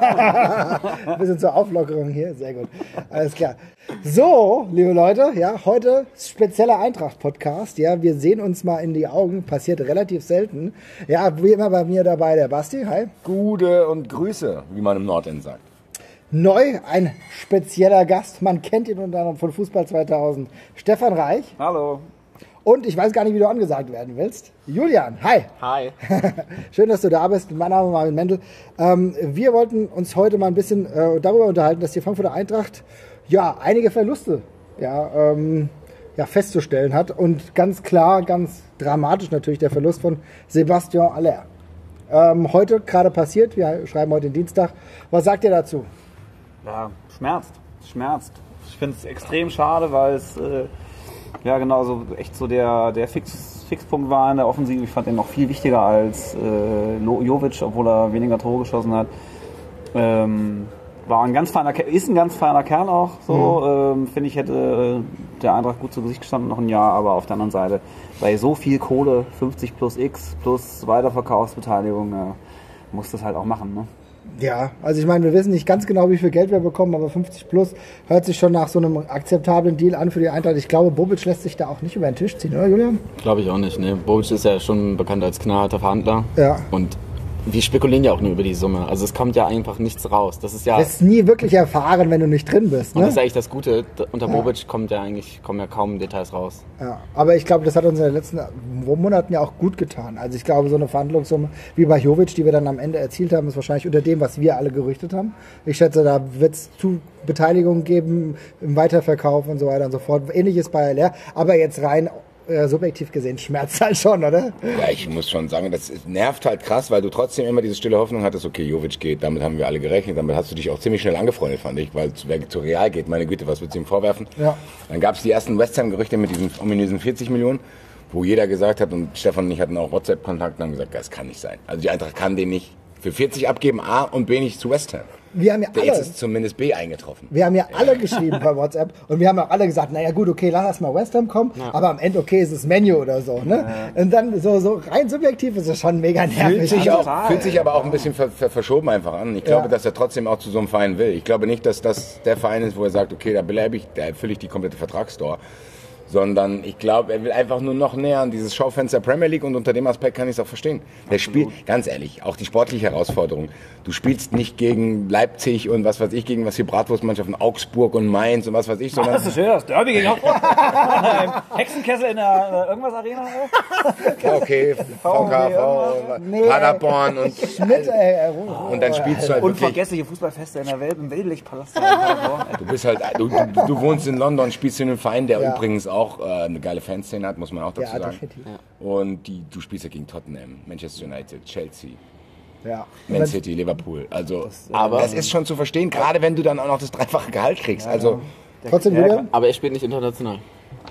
Ein bisschen zur Auflockerung hier, sehr gut. Alles klar. So, liebe Leute, ja, heute spezieller Eintracht-Podcast. Ja, wir sehen uns mal in die Augen, passiert relativ selten. Ja, wie immer bei mir dabei der Basti, hi. Gude und Grüße, wie man im Nordend sagt. Neu ein spezieller Gast, man kennt ihn unter anderem von Fußball 2000, Stefan Reich. Hallo. Und ich weiß gar nicht, wie du angesagt werden willst. Julian, hi. Hi. Schön, dass du da bist. Mein Name ist Marvin Mendel. Ähm, wir wollten uns heute mal ein bisschen äh, darüber unterhalten, dass die Frankfurter Eintracht ja einige Verluste ja, ähm, ja, festzustellen hat. Und ganz klar, ganz dramatisch natürlich der Verlust von Sebastian Aller. Ähm, heute gerade passiert, wir schreiben heute den Dienstag. Was sagt ihr dazu? Ja, schmerzt. Schmerzt. Ich finde es extrem schade, weil es äh, ja genau so echt so der, der Fix, Fixpunkt war in der Offensive. Ich fand ihn noch viel wichtiger als äh, Jovic, obwohl er weniger Tore geschossen hat. Ähm, war ein ganz feiner, Ke- ist ein ganz feiner Kerl auch. So ähm, finde ich hätte äh, der Eintracht gut zu Gesicht gestanden noch ein Jahr, aber auf der anderen Seite bei so viel Kohle 50 plus X plus Weiterverkaufsbeteiligung ja, muss das halt auch machen. Ne? Ja, also ich meine, wir wissen nicht ganz genau, wie viel Geld wir bekommen, aber 50 plus hört sich schon nach so einem akzeptablen Deal an für die Eintracht. Ich glaube, Bobic lässt sich da auch nicht über den Tisch ziehen, oder Julian? Glaube ich auch nicht. Ne? Bobic ist ja schon bekannt als knallharter Verhandler. Ja. Und wir spekulieren ja auch nur über die Summe. Also es kommt ja einfach nichts raus. Das ist ja, Das ist nie wirklich erfahren, wenn du nicht drin bist. und Ne? das ist eigentlich das Gute. Unter Bobic kommt ja eigentlich kommen ja kaum Details raus. Ja, aber ich glaube, das hat uns in den letzten Monaten ja auch gut getan. Also ich glaube, so eine Verhandlungssumme wie bei Jovic, die wir dann am Ende erzielt haben, ist wahrscheinlich unter dem, was wir alle gerüchtet haben. Ich schätze, da wird es zu Beteiligungen geben im Weiterverkauf und so weiter und so fort. Ähnliches bei LR. Aber jetzt rein äh, subjektiv gesehen schmerzt halt schon, oder? Ja, ich muss schon sagen, das nervt halt krass, weil du trotzdem immer diese stille Hoffnung hattest, okay, Jovic geht, damit haben wir alle gerechnet, damit hast du dich auch ziemlich schnell angefreundet, fand ich, weil wer zu Real geht, meine Güte, was willst du ihm vorwerfen? Ja. Dann gab es die ersten West Ham-Gerüchte mit diesen ominösen 40 Millionen, wo jeder gesagt hat, und Stefan und ich hatten auch WhatsApp-Kontakt, und haben gesagt, das kann nicht sein. Also die Eintracht kann den nicht für 40 abgeben, A, und B, nicht zu West Ham. Wir haben ja Jetzt alle, ist zumindest B eingetroffen. wir haben ja alle geschrieben per WhatsApp und wir haben auch alle gesagt, naja gut, okay, lass erst mal West Ham kommen, aber am Ende, okay, ist es Menu oder so. Ne? Und dann so, so rein subjektiv ist es schon mega nervig. Fühlt sich, Also- auch, fühlt sich aber auch ein bisschen ver, ver, verschoben einfach an. Ich glaube, Ja. dass er trotzdem auch zu so einem Verein will. Ich glaube nicht, dass das der Verein ist, wo er sagt, okay, da bleibe ich, da erfülle ich die komplette Vertragsdauer. Sondern ich glaube, er will einfach nur noch näher an dieses Schaufenster Premier League und unter dem Aspekt kann ich es auch verstehen. Der spielt, ganz ehrlich, auch die sportliche Herausforderung. Du spielst nicht gegen Leipzig und was weiß ich, gegen was für Bratwurstmannschaften, Augsburg und Mainz und was weiß ich, sondern Das ist schön, das Derby gegen Augsburg. Hexenkessel in der äh, irgendwas Arena. okay, VKV, Nee. Paderborn und, Schmidt, ey, äh, oh, und dann spielst du halt Unvergessliche Fußballfeste in der Welt im Wildlichtpalast. Du bist halt, du, du, du wohnst in London, spielst in einem Verein, der Ja. übrigens auch äh, eine geile Fanszene hat, muss man auch dazu Ja, sagen. definitiv. Und die, du spielst ja gegen Tottenham, Manchester United, Chelsea, Ja. Man City, Liverpool. Also, Aber- das ist schon zu verstehen, gerade wenn du dann auch noch das dreifache Gehalt kriegst. Also, Trotzdem, Ja, Julian, Aber er spielt nicht international.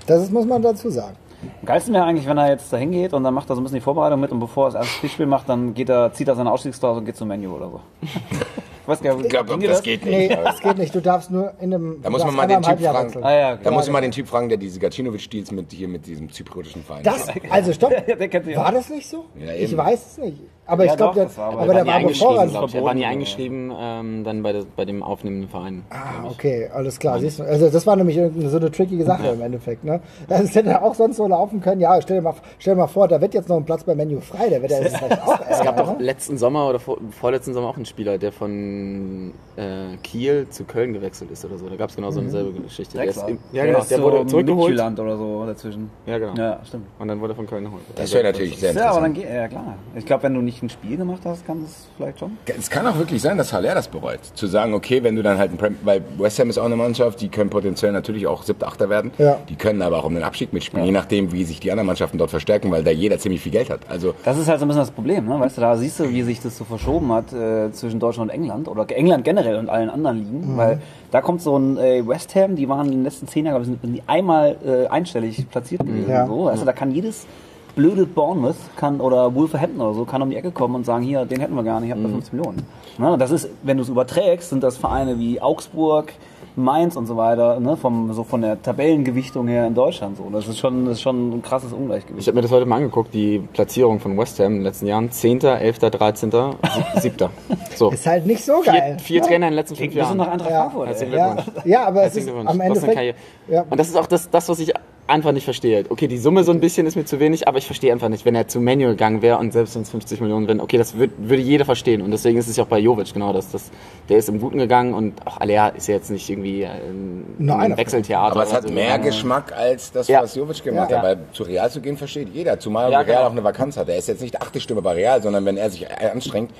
das ist, muss man dazu sagen. Am geilsten wäre eigentlich, wenn er jetzt dahin geht und dann macht er so ein bisschen die Vorbereitung mit und bevor er das erste Pflichtspiel macht, dann geht er, zieht er seine Ausstiegsklausel und geht zum Menu oder so. ich weiß gar nicht, ich dir das geht nicht. Nee, das geht nicht. Du darfst nur in einem. Da muss man mal den Typ fragen. Ah, ja, Da muss man mal den Typ fragen, der diese Gacinovic-Deals mit, hier mit diesem zypriotischen Verein. Das, also stopp. Der kennt sich War das nicht so? Ja, ich weiß es nicht. Aber Ja, ich glaube, der, das war aber- aber der nie war bevor eingeschrieben, er. ich. Er war nie verboten, eingeschrieben, ähm, dann bei, der, bei dem aufnehmenden Verein. Ah, okay, alles klar. Siehst du, also das war nämlich so eine trickige Sache im Endeffekt. Ne? Das hätte auch sonst so laufen können. Ja, stell dir mal, stell dir mal vor, da wird jetzt noch ein Platz beim Menu frei. Der wird ja jetzt auch Es gab doch ne? letzten Sommer oder vor, vorletzten Sommer auch einen Spieler, der von äh, Kiel zu Köln gewechselt ist oder so. Da gab es genau so eine selbe Geschichte. Der ist, im- ja, genau, ist der so wurde zurückgeholt. Midtjylland oder so dazwischen. Ja, genau. Ja, stimmt. Und dann wurde er von Köln geholt. Das wäre natürlich sehr Ja, aber dann interessant. geht, ja klar. Ich glaube, wenn du nicht ein Spiel gemacht hast, kann das vielleicht schon. Es kann auch wirklich sein, dass Haller das bereut. Zu sagen, okay, wenn du dann halt ein Prem weil West Ham ist auch eine Mannschaft, die können potenziell natürlich auch siebter, achter werden. Ja. Die können aber auch um den Abstieg mitspielen, je nachdem, wie sich die anderen Mannschaften dort verstärken, weil da jeder ziemlich viel Geld hat. Also Das ist halt so ein bisschen das Problem, ne? Weißt du, da siehst du, wie sich das so verschoben hat äh, zwischen Deutschland und England oder England generell und allen anderen Ligen, weil da kommt so ein äh, West Ham, die waren in den letzten zehn Jahren, glaube ich, sind die einmal äh, einstellig platziert gewesen. Ja. So. Also da kann jedes blöde Bournemouth kann oder Wolverhampton oder so kann um die Ecke kommen und sagen, hier, den hätten wir gar nicht, ich habe da 50 Millionen. Ne? Das ist, wenn du es überträgst, sind das Vereine wie Augsburg, Mainz und so weiter, ne? Vom, so von der Tabellengewichtung her in Deutschland. So. Das ist schon, das ist schon ein krasses Ich Ungleichgewicht. habe mir das heute mal angeguckt, die Platzierung von West Ham in den letzten Jahren. 10., 11., 13., 7. So. Ist halt nicht so Vier, geil. vier Trainer in den letzten fünf Wir sind Jahren. nach Eintracht Ja. Frankfurt. Ja, Glückwunsch. ja, aber es Herzlichen ist Glückwunsch. am. Ja. Und das ist auch das, das, was ich einfach nicht verstehe. Okay, die Summe so ein bisschen ist mir zu wenig, aber ich verstehe einfach nicht, wenn er zu Manuel gegangen wäre und selbst wenn es 50 Millionen wären, okay, das würd, würde jeder verstehen. Und deswegen ist es ja auch bei Jovic genau das. das der ist im Guten gegangen und auch Alea ist ja jetzt nicht irgendwie ein, Nur einer. ein Wechseltheater. Aber es hat so. mehr Geschmack als das, Ja. was Jovic gemacht Ja. hat. Weil zu Real zu gehen versteht jeder. Zumal Ja, Real genau. auch eine Vakanz hat. Er ist jetzt nicht achte Stimme bei Real, sondern wenn er sich anstrengt,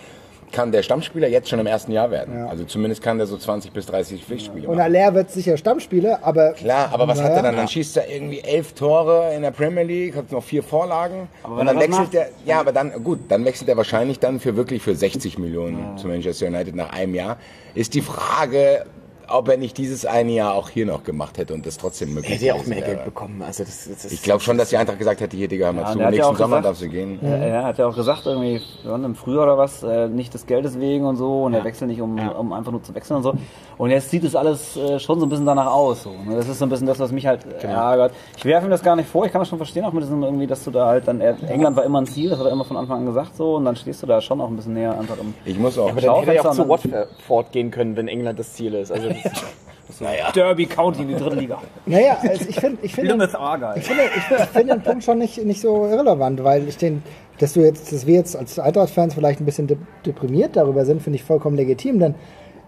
kann der Stammspieler jetzt schon im ersten Jahr werden. Also zumindest kann der so 20 bis 30 Pflichtspiele Und. Aller wird sicher Stammspieler, aber Klar, aber was hat er dann? Dann schießt er irgendwie elf Tore in der Premier League, hat noch vier Vorlagen. Aber und dann wechselt macht- er, ja, aber dann, gut, dann wechselt er wahrscheinlich dann für wirklich für 60 Millionen zu Manchester United nach einem Jahr. Ist die Frage, ob er nicht dieses eine Jahr auch hier noch gemacht hätte und das trotzdem möglich Hätte ja auch mehr wäre. Geld bekommen. Also das, das ist Ich glaube schon, dass die Eintracht gesagt hätte, hier, Digga, hör mal Ja, zu, ja nächsten Sommer gesagt- darfst du gehen. Ja, er hat ja auch gesagt, irgendwie, im Frühjahr oder was, äh, nicht des Geldes wegen und so, und er wechselt nicht, um, um einfach nur zu wechseln und so. Und jetzt sieht es alles äh, schon so ein bisschen danach aus. So, ne? Das ist so ein bisschen das, was mich halt Genau. ärgert. Ich werfe ihm das gar nicht vor, ich kann das schon verstehen, auch mit diesem irgendwie, dass du da halt dann, er, England war immer ein Ziel, das hat er immer von Anfang an gesagt so, und dann stehst du da schon auch ein bisschen näher einfach im Ich muss auch. aber dann hätte er ja auch zu Watford gehen können, wenn England das Ziel ist. Also das, Derby County in die dritte Liga. naja, also ich finde, ich finde, Plymouth Argyle. ich finde, ich finde, ich finde den Punkt schon nicht, nicht so irrelevant, weil ich den, dass du jetzt, dass wir jetzt als Eintracht-Fans vielleicht ein bisschen de deprimiert darüber sind, finde ich vollkommen legitim, denn,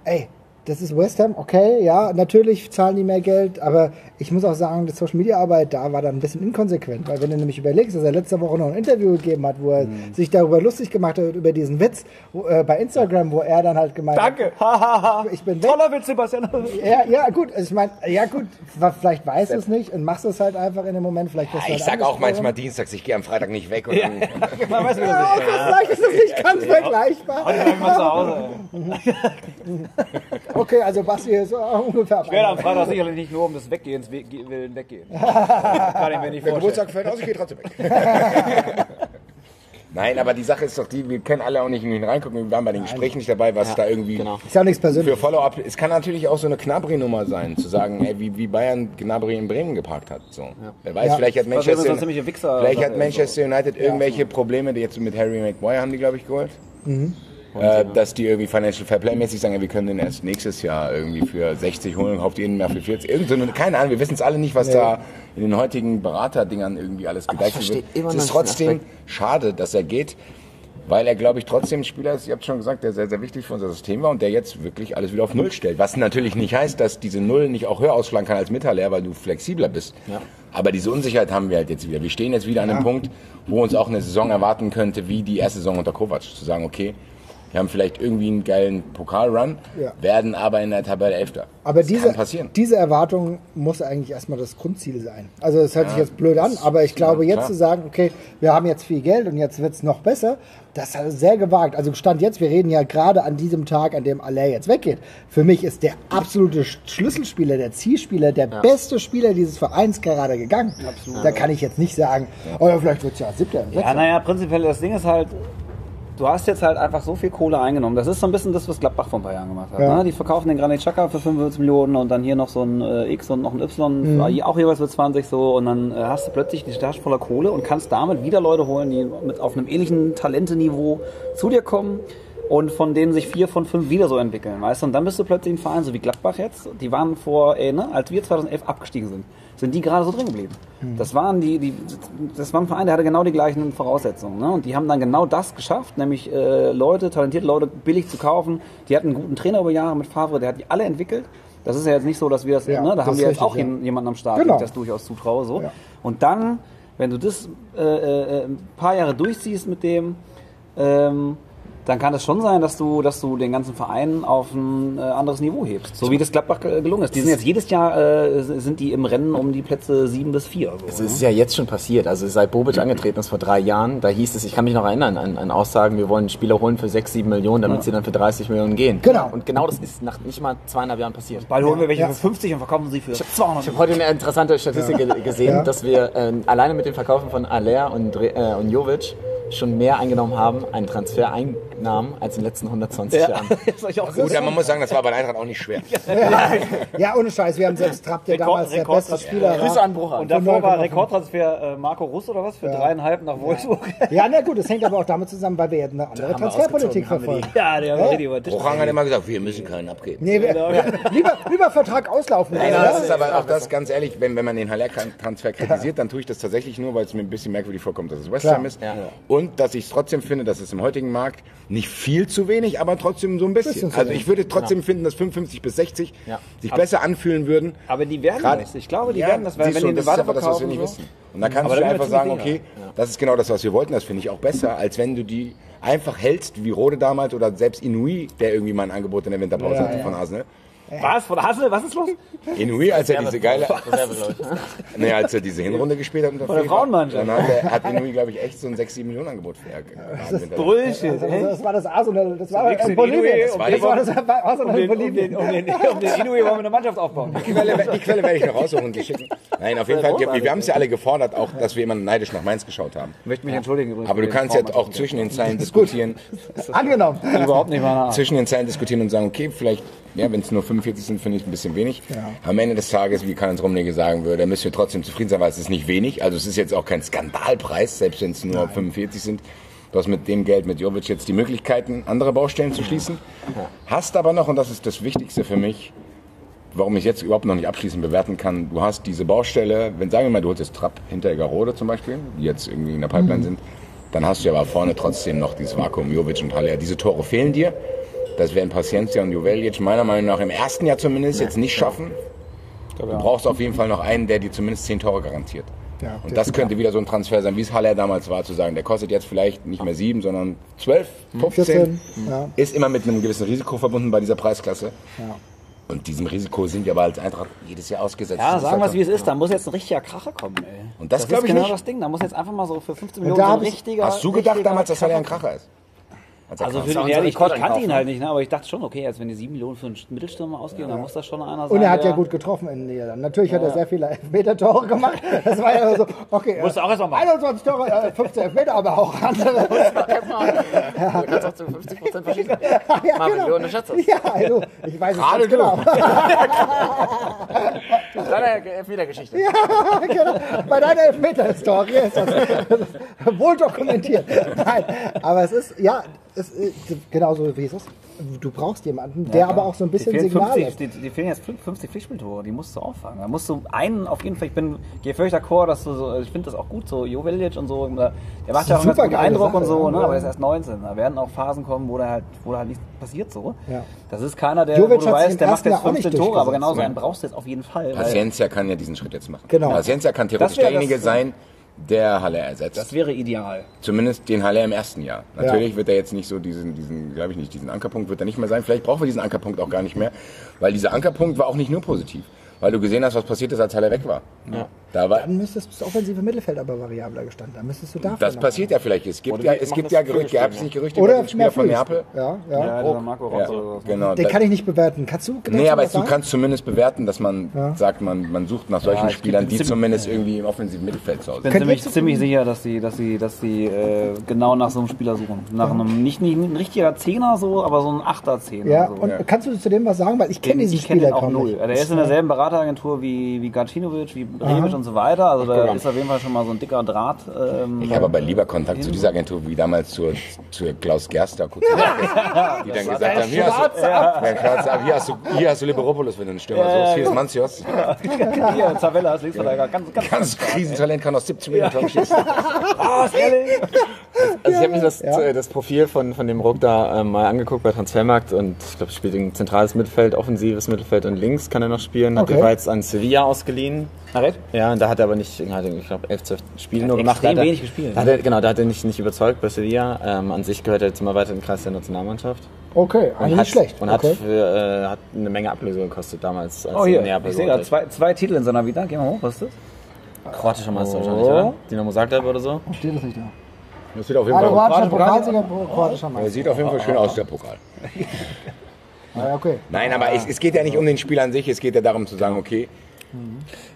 ey, das ist West Ham, okay, ja, natürlich zahlen die mehr Geld, aber ich muss auch sagen, die Social Media Arbeit da war dann ein bisschen inkonsequent, weil wenn du nämlich überlegst, dass er letzte Woche noch ein Interview gegeben hat, wo er sich darüber lustig gemacht hat, über diesen Witz wo, äh, bei Instagram, wo er dann halt gemeint Danke. hat, ich bin weg. Toller Witz, Sebastian. Ja, ja, gut, also ich meine, ja gut, vielleicht weißt du es nicht und machst es halt einfach in dem Moment, vielleicht wirst du Ich halt sag auch manchmal dienstags, ich gehe am Freitag nicht weg. Und dann, Man weiß, wie das Ja, vielleicht ist es nicht ganz vergleichbar. Heute bleiben wir zu Hause. Okay, also Basti ist äh, ungefähr Ich werde am Freitag sicherlich nicht nur um des Weggehens we- ge- willen weggehen. Kann ich mir nicht vorstellen. Geburtstag fällt aus, ich gehe trotzdem weg. Nein, aber die Sache ist doch die, wir können alle auch nicht in ihn reingucken. Wir waren bei den Gesprächen nicht dabei, was da irgendwie genau. Ist ja auch nichts für persönliches. Follow-up. Es kann natürlich auch so eine Gnabry-Nummer sein, zu sagen, ey, wie, wie Bayern Gnabry in Bremen geparkt hat. So. Wer weiß, Ja. vielleicht hat Das Manchester, vielleicht hat Sache, Manchester United irgendwelche Probleme, die jetzt mit Harry Maguire haben die, glaube ich, geholt. Äh, dass die irgendwie Financial Fair Play mäßig sagen, ja, wir können den erst nächstes Jahr irgendwie für 60 holen, kauft ihr ihn mehr für 40. Irgend keine Ahnung, wir wissen es alle nicht, was da in den heutigen Beraterdingern irgendwie alles gedeichtet wird. Es ist trotzdem schade, dass er geht, weil er, glaube ich, trotzdem ein Spieler ist, ihr habt schon gesagt, der sehr, sehr wichtig für unser System war und der jetzt wirklich alles wieder auf Null stellt. Was natürlich nicht heißt, dass diese Null nicht auch höher ausschlagen kann als Mitterleer, weil du flexibler bist. Ja. Aber diese Unsicherheit haben wir halt jetzt wieder. Wir stehen jetzt wieder an einem Punkt, wo uns auch eine Saison erwarten könnte, wie die erste Saison unter Kovac. Zu sagen, okay, wir haben vielleicht irgendwie einen geilen Pokalrun, Ja. werden aber in der Tabelle Elfter. Aber das diese, kann passieren. diese Erwartung muss eigentlich erstmal das Grundziel sein. Also es hört sich jetzt blöd an, aber ich glaube ja, jetzt zu sagen, okay, wir haben jetzt viel Geld und jetzt wird's noch besser, das ist sehr gewagt. Also Stand jetzt, wir reden ja gerade an diesem Tag, an dem Aller jetzt weggeht. Für mich ist der absolute Sch- Schlüsselspieler, der Zielspieler, der beste Spieler dieses Vereins gerade gegangen. Da kann ich jetzt nicht sagen, oh ja, vielleicht wird's ja siebter. Ja, naja, prinzipiell das Ding ist halt, du hast jetzt halt einfach so viel Kohle eingenommen. Das ist so ein bisschen das, was Gladbach vor ein paar Jahren gemacht hat. Ja. Ne? Die verkaufen den Granit Xhaka für 45 Millionen und dann hier noch so ein äh, X und noch ein Y, für auch jeweils für 20 so und dann äh, hast du plötzlich die Tasche voller Kohle und kannst damit wieder Leute holen, die mit auf einem ähnlichen Talenteniveau zu dir kommen und von denen sich vier von fünf wieder so entwickeln, weißt du? Und dann bist du plötzlich ein Verein, so wie Gladbach jetzt, die waren vor, ey, ne, als wir 2011 abgestiegen sind, sind die gerade so drin geblieben. Das waren die, die, das war ein Verein, der hatte genau die gleichen Voraussetzungen, ne? Und die haben dann genau das geschafft, nämlich äh, Leute, talentierte Leute billig zu kaufen. Die hatten einen guten Trainer über Jahre mit Favre, der hat die alle entwickelt. Das ist ja jetzt nicht so, dass wir das, Ja, ne, da das haben wir jetzt richtig, auch ja. jemanden am Start, Genau. dem ich das durchaus zutraue, so. Ja. Und dann, wenn du das äh, äh, ein paar Jahre durchziehst mit dem, ähm, dann kann es schon sein, dass du, dass du den ganzen Verein auf ein äh, anderes Niveau hebst. So wie das Gladbach gelungen ist. Die sind jetzt jedes Jahr äh, sind die im Rennen um die Plätze sieben bis vier. So, Es ne? ist ja jetzt schon passiert. Also seit Bobic angetreten ist vor drei Jahren, da hieß es, ich kann mich noch erinnern an, an Aussagen, wir wollen Spieler holen für sechs, sieben Millionen, damit sie dann für 30 Millionen gehen. Genau. Und genau das ist nach nicht mal zweieinhalb Jahren passiert. Bald holen wir welche Ja. für 50 und verkaufen sie für 200. Ich habe heute eine interessante Statistik ge- gesehen, Ja. dass wir äh, alleine mit dem Verkaufen von Aller und, äh, und Jovic schon mehr eingenommen haben, einen Transfer ein, Namen als in den letzten 120 Jahren. das sag ich auch Gut, ja, man muss sagen, das war bei Eintracht auch nicht schwer. Ja, ohne Scheiß, wir haben selbst Trapp, der Rekord- damals der beste. Spieler Grüße war. an Brucher. Und davor war 0,5. Rekordtransfer äh, Marco Russ oder was? Für dreieinhalb nach Wolfsburg. Ja, na gut, das hängt aber auch damit zusammen, weil wir jetzt eine andere Transferpolitik verfolgen. Ja, der war richtig über den Tisch. Bruchang hat immer gesagt, wir müssen keinen abgeben. Nee, wir, lieber, lieber Vertrag auslaufen. Nein, das ist aber auch das, ganz ehrlich, wenn, wenn man den Haller-Transfer kritisiert, dann tue ich das tatsächlich nur, weil es mir ein bisschen merkwürdig vorkommt, dass es West. Ham ist. Und dass ich es trotzdem finde, dass es im heutigen Markt nicht viel zu wenig, aber trotzdem so ein bisschen. Bisschen also ich würde trotzdem finden, dass 55 bis 60 Ja. sich besser anfühlen würden. Aber die werden Gerade- das. Ich glaube, die Ja, werden das, weil wenn du, die eine das ist aber das, was wir verkaufen. nicht so. wissen. Und dann kannst Aber du einfach sagen, okay, das ist genau das, was wir wollten, das finde ich auch besser, als wenn du die einfach hältst, wie Rode damals oder selbst Inui, der irgendwie mal ein Angebot in der Winterpause Ja, hatte ja. von Arsenal. Was? Von Hassel? Was ist los? Inui, als er diese geile, nee, als er diese Hinrunde gespielt hat unter Von der Frauenmannschaft. dann hat, er, hat Inui, glaube ich, echt so ein 6, 7 Millionen Angebot für er. Bullshit. Also, das war das Arsenal, das war in Bolivien. Das um war den- das Arsenal in um, Bolivien. den, um, den, um den Inui wollen wir eine Mannschaft aufbauen. Die Quelle, die Quelle werde ich noch raussuchen und dir schicken. Nein, auf jeden Fall, wir, wir haben es ja alle gefordert, auch, dass wir immer neidisch nach Mainz geschaut haben. Ich möchte mich entschuldigen übrigens. Aber du kannst jetzt auch zwischen den Zeilen diskutieren, Angenommen. Überhaupt nicht mal nach. zwischen den Zeilen diskutieren und sagen, okay, vielleicht, ja, wenn es nur 45 sind, finde ich es ein bisschen wenig. Am Ende des Tages, wie Karl-Heinz Rummenigge sagen würde, müssen wir trotzdem zufrieden sein, weil es ist nicht wenig. Also es ist jetzt auch kein Skandalpreis, selbst wenn es nur 45 sind. Du hast mit dem Geld, mit Jovic jetzt die Möglichkeiten, andere Baustellen zu schließen. Hast aber noch, und das ist das Wichtigste für mich, warum ich jetzt überhaupt noch nicht abschließend bewerten kann, du hast diese Baustelle, wenn sagen wir mal, du holst jetzt Trapp hinter Egerode zum Beispiel, die jetzt irgendwie in der Pipeline sind, dann hast du ja aber vorne trotzdem noch dieses Vakuum, Jovic und Haller. Diese Tore fehlen dir. Das werden Paciencia und Juveljic meiner Meinung nach im ersten Jahr zumindest jetzt nicht schaffen. Du brauchst auf jeden Fall noch einen, der dir zumindest 10 Tore garantiert. Ja, Und das könnte wieder so ein Transfer sein, wie es Haller damals war, zu sagen, der kostet jetzt vielleicht nicht mehr 7, sondern 12, 15. 14, ja. Ist immer mit einem gewissen Risiko verbunden bei dieser Preisklasse. Ja. Und diesem Risiko sind wir aber als Eintracht jedes Jahr ausgesetzt. Ja, Das sagen wir halt es wie es ist. Da muss jetzt ein richtiger Kracher kommen, ey. Und das ist glaub ich genau nicht. das Ding. Da muss jetzt einfach mal so für 15 Und Millionen so ein richtiger. Hast du gedacht damals, dass Haller ein Kracher Kracher ist? Als Also kam. für, auch ja, ich, kannte Rekordeinkauf, ihn halt nicht, ne? aber ich dachte schon, okay, jetzt wenn die 7 Millionen für einen Mittelstürmer ausgeben, dann muss das schon einer sein. Und er hat ja gut getroffen in Niederlanden. Natürlich hat er sehr viele Elfmeter-Tore gemacht. Das war ja so, okay. Musst du auch erst mal machen. 21 Tore, äh, 15 Elfmeter, aber auch andere. Du kannst auch zu 50% verschießen. ja, Marvin, genau. du unterschätzt das. Ja, also, ich weiß es Gerade ganz genau. Deine Elfmetergeschichte. genau. Bei deiner Elfmeter-Story ist das wohl dokumentiert. Nein, aber es ist, ja, es ist genauso wie es ist. Du brauchst jemanden, der aber auch so ein bisschen Signal 50, ist. die, die fehlen jetzt 50 Pflichtspieltore, die musst du auffangen. Da musst du einen auf jeden Fall, ich bin, gehe völlig d'accord, dass du so, ich finde das auch gut, so Joveljic und so, der macht ja auch einen guten Eindruck Sache, und so, ne? ja. aber er ist erst 19. Da werden auch Phasen kommen, wo da halt, wo da halt nichts passiert so. Ja. Das ist keiner, der, Jovic wo du weißt, der macht jetzt Jahr auch nicht 15 Tore, aber durchgesetzt. genau so einen brauchst du jetzt auf jeden Fall. Paciencia kann ja diesen Schritt jetzt machen. Genau. Paciencia kann theoretisch derjenige sein, der Haller ersetzt. das wäre ideal. Zumindest den Haller im ersten Jahr. Natürlich wird er jetzt nicht so diesen, diesen, glaube ich nicht, diesen Ankerpunkt wird er nicht mehr sein. Vielleicht brauchen wir diesen Ankerpunkt auch gar nicht mehr, weil dieser Ankerpunkt war auch nicht nur positiv. Weil du gesehen hast, was passiert ist, als Haller weg war. Ja. Da war Dann müsstest das offensive Mittelfeld aber variabler gestanden. Dann müsstest du dafür das passiert ja vielleicht. Es gibt Oder ja, es gibt ja Gerüchte, gab es nicht Gerüchte Oder über den Spieler von. Neapel? Ja, ja. Ja, dieser Marco Ja, oder so. genau. Den Da- kann ich nicht bewerten. Kannst du? Nee, dazu aber was du sagen? kannst zumindest bewerten, dass man sagt, man, man sucht nach solchen Ja, ich Spielern, bin die ziemlich- zumindest irgendwie im offensiven Mittelfeld zu Hause Ich bin sind. Könnt ihr ziemlich, ziemlich sicher, dass sie, dass sie, dass sie äh, genau nach so einem Spieler suchen. Nach einem nicht, nicht ein richtiger Zehner so, aber so ein Achter Zehner. Ja, so. und kannst du zu dem was sagen? Weil ich kenne diesen ich kenne Spieler auch null. nicht. Der ist in derselben Berateragentur wie, wie Gacinovic, wie Rebic und so weiter. Also da ist auf jeden Fall schon mal so ein dicker Draht. Ähm, Ich habe aber lieber Kontakt zu dieser Agentur wie damals zur, zur Klaus Gerster, kurz die dann gesagt haben, hier hast, du, ja, ab, hier, hast du, hier hast du Liberopoulos, wenn du einen Stürmer suchst, hier ist Mancios. hier, Zavella ist Linksverteidiger. Ganz, ganz, Ganz Riesentalent, kann aus 17 Metern Tor schießen. Ah, ehrlich? Also ich habe mir das, das Profil von, von dem Ruck da ähm, mal angeguckt bei Transfermarkt und ich glaube, er spielt ein zentrales Mittelfeld, offensives Mittelfeld und links kann er noch spielen. Hat Okay. Okay. jetzt an Sevilla ausgeliehen. Na, recht? Ja, und da hat er aber nicht, hat ich glaube, 11, 12 Spiele nur gemacht. Da hat er- wenig gespielt. Da hat er, genau, da hat er nicht, nicht überzeugt bei Sevilla. Ähm, an sich gehört er jetzt immer weiter in den Kreis der Nationalmannschaft. Okay, also hat, nicht schlecht. Und okay. hat, für, äh, hat eine Menge Ablösung gekostet damals. Als Oh, er hier. Neapel Ich sehe hat. zwei, zwei Titel in seiner Vita. Gehen wir hoch, was ist das? Kroatischer Meister wahrscheinlich, oder? Dinamo Zagreb oder so. Steht das nicht da? Das sieht auf jeden Fall, kroatischer Pokal- Pokalsieger, kroatischer Meister. sieht auf jeden Fall schön aus, der Pokal. Ja, okay. Nein, aber es, es geht ja nicht um den Spiel an sich, es geht ja darum zu sagen, okay,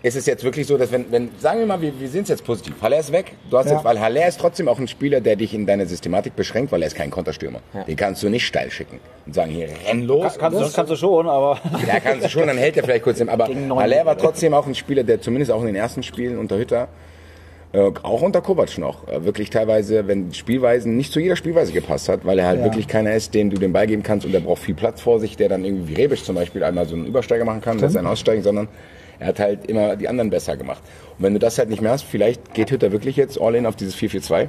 ist es jetzt wirklich so, dass wenn, wenn sagen wir mal, wir, wir sind jetzt positiv, Haller ist weg, du hast Ja. jetzt, weil Haller ist trotzdem auch ein Spieler, der dich in deine Systematik beschränkt, weil er ist kein Konterstürmer. Den kannst du nicht steil schicken und sagen, hier, renn los. Kannst, du, kannst du schon, aber Ja, kannst du schon, dann hält er vielleicht kurz im. Aber. Haller war trotzdem auch ein Spieler, der zumindest auch in den ersten Spielen unter Hütter, äh, auch unter Kovac noch, äh, wirklich teilweise, wenn Spielweisen nicht zu jeder Spielweise gepasst hat, weil er halt Ja. wirklich keiner ist, dem du den Ball geben kannst und der braucht viel Platz vor sich, der dann irgendwie wie Rebisch zum Beispiel einmal so einen Übersteiger machen kann, das ist ein Aussteigen, sondern er hat halt immer die anderen besser gemacht. Und wenn du das halt nicht mehr hast, vielleicht geht Hütter wirklich jetzt all in auf dieses 4-4-2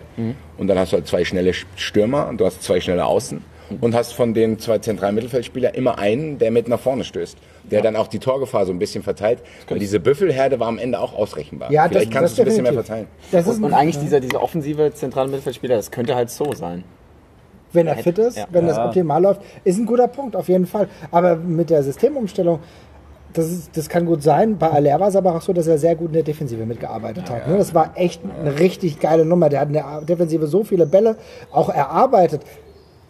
und dann hast du halt zwei schnelle Stürmer und du hast zwei schnelle Außen und hast von den zwei zentralen Mittelfeldspielern immer einen, der mit nach vorne stößt, der dann auch die Torgefahr so ein bisschen verteilt. Weil diese Büffelherde war am Ende auch ausrechenbar. Ja, Vielleicht das, kannst das du es ein bisschen mehr verteilen. Das ist Und, und eigentlich dieser, dieser offensive zentrale Mittelfeldspieler, das könnte halt so sein. wenn er fit ist, Ja. wenn das optimal läuft, ist ein guter Punkt, auf jeden Fall. Aber mit der Systemumstellung, das, ist, das kann gut sein. Bei Aller war es aber auch so, dass er sehr gut in der Defensive mitgearbeitet hat. Ne? Das war echt eine richtig geile Nummer. Der hat in der Defensive so viele Bälle auch erarbeitet.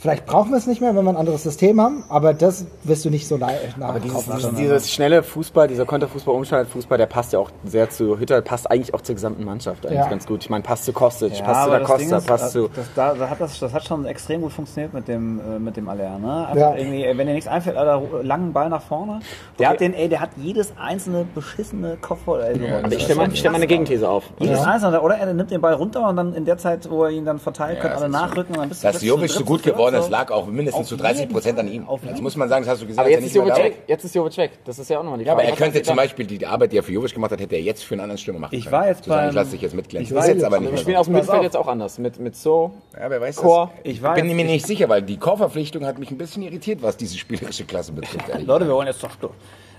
Vielleicht brauchen wir es nicht mehr, wenn wir ein anderes System haben, aber das wirst du nicht so nah, nah Aber dieses, kaufen. dieses schnelle Fußball, dieser Konterfußball, Umschaltfußball, der passt ja auch sehr zu Hütter, passt eigentlich auch zur gesamten Mannschaft eigentlich Ja. ganz gut. Ich meine, passt zu Kostic, Ja, passt zu der das Costa, ist, passt zu... das, da, da hat das, das hat schon extrem gut funktioniert mit dem, äh, mit dem Aller, ne? Ja. irgendwie, äh, wenn dir nichts einfällt, Alter, langen Ball nach vorne. Der Okay. hat den, ey, der hat jedes einzelne beschissene Kopfball. Ey, Ja, Aber ich stelle mal, ich stell mal eine Gegenthese auf. Jedes einzelne, oder er nimmt den Ball runter und dann in der Zeit, wo er ihn dann verteilt, können das alle nachrücken und dann bist du Dass Jovic so gut geworden ist, so. lag auch mindestens Auf zu 30 Prozent an ihm. Jetzt muss man sagen, das hast du gesagt, Aber jetzt ist Jovic weg. Jetzt ist Jovic weg. Das ist ja auch nochmal die Ja, Frage. aber er könnte zum? Beispiel die Arbeit, die er für Jovic gemacht hat, hätte er jetzt für einen anderen Stürmer machen Ich können. war jetzt beim- ich lasse dich jetzt mitglänzen. ich Das war ist jetzt jetzt- aber Wir nicht mehr spielen aus dem Mittelfeld auf. jetzt auch anders. Mit, mit so... Ja, wer weiß Chor. das. Ich war bin mir nicht sicher, weil die Chorverpflichtung hat mich ein bisschen irritiert, was diese spielerische Klasse betrifft. Leute, wir wollen jetzt doch.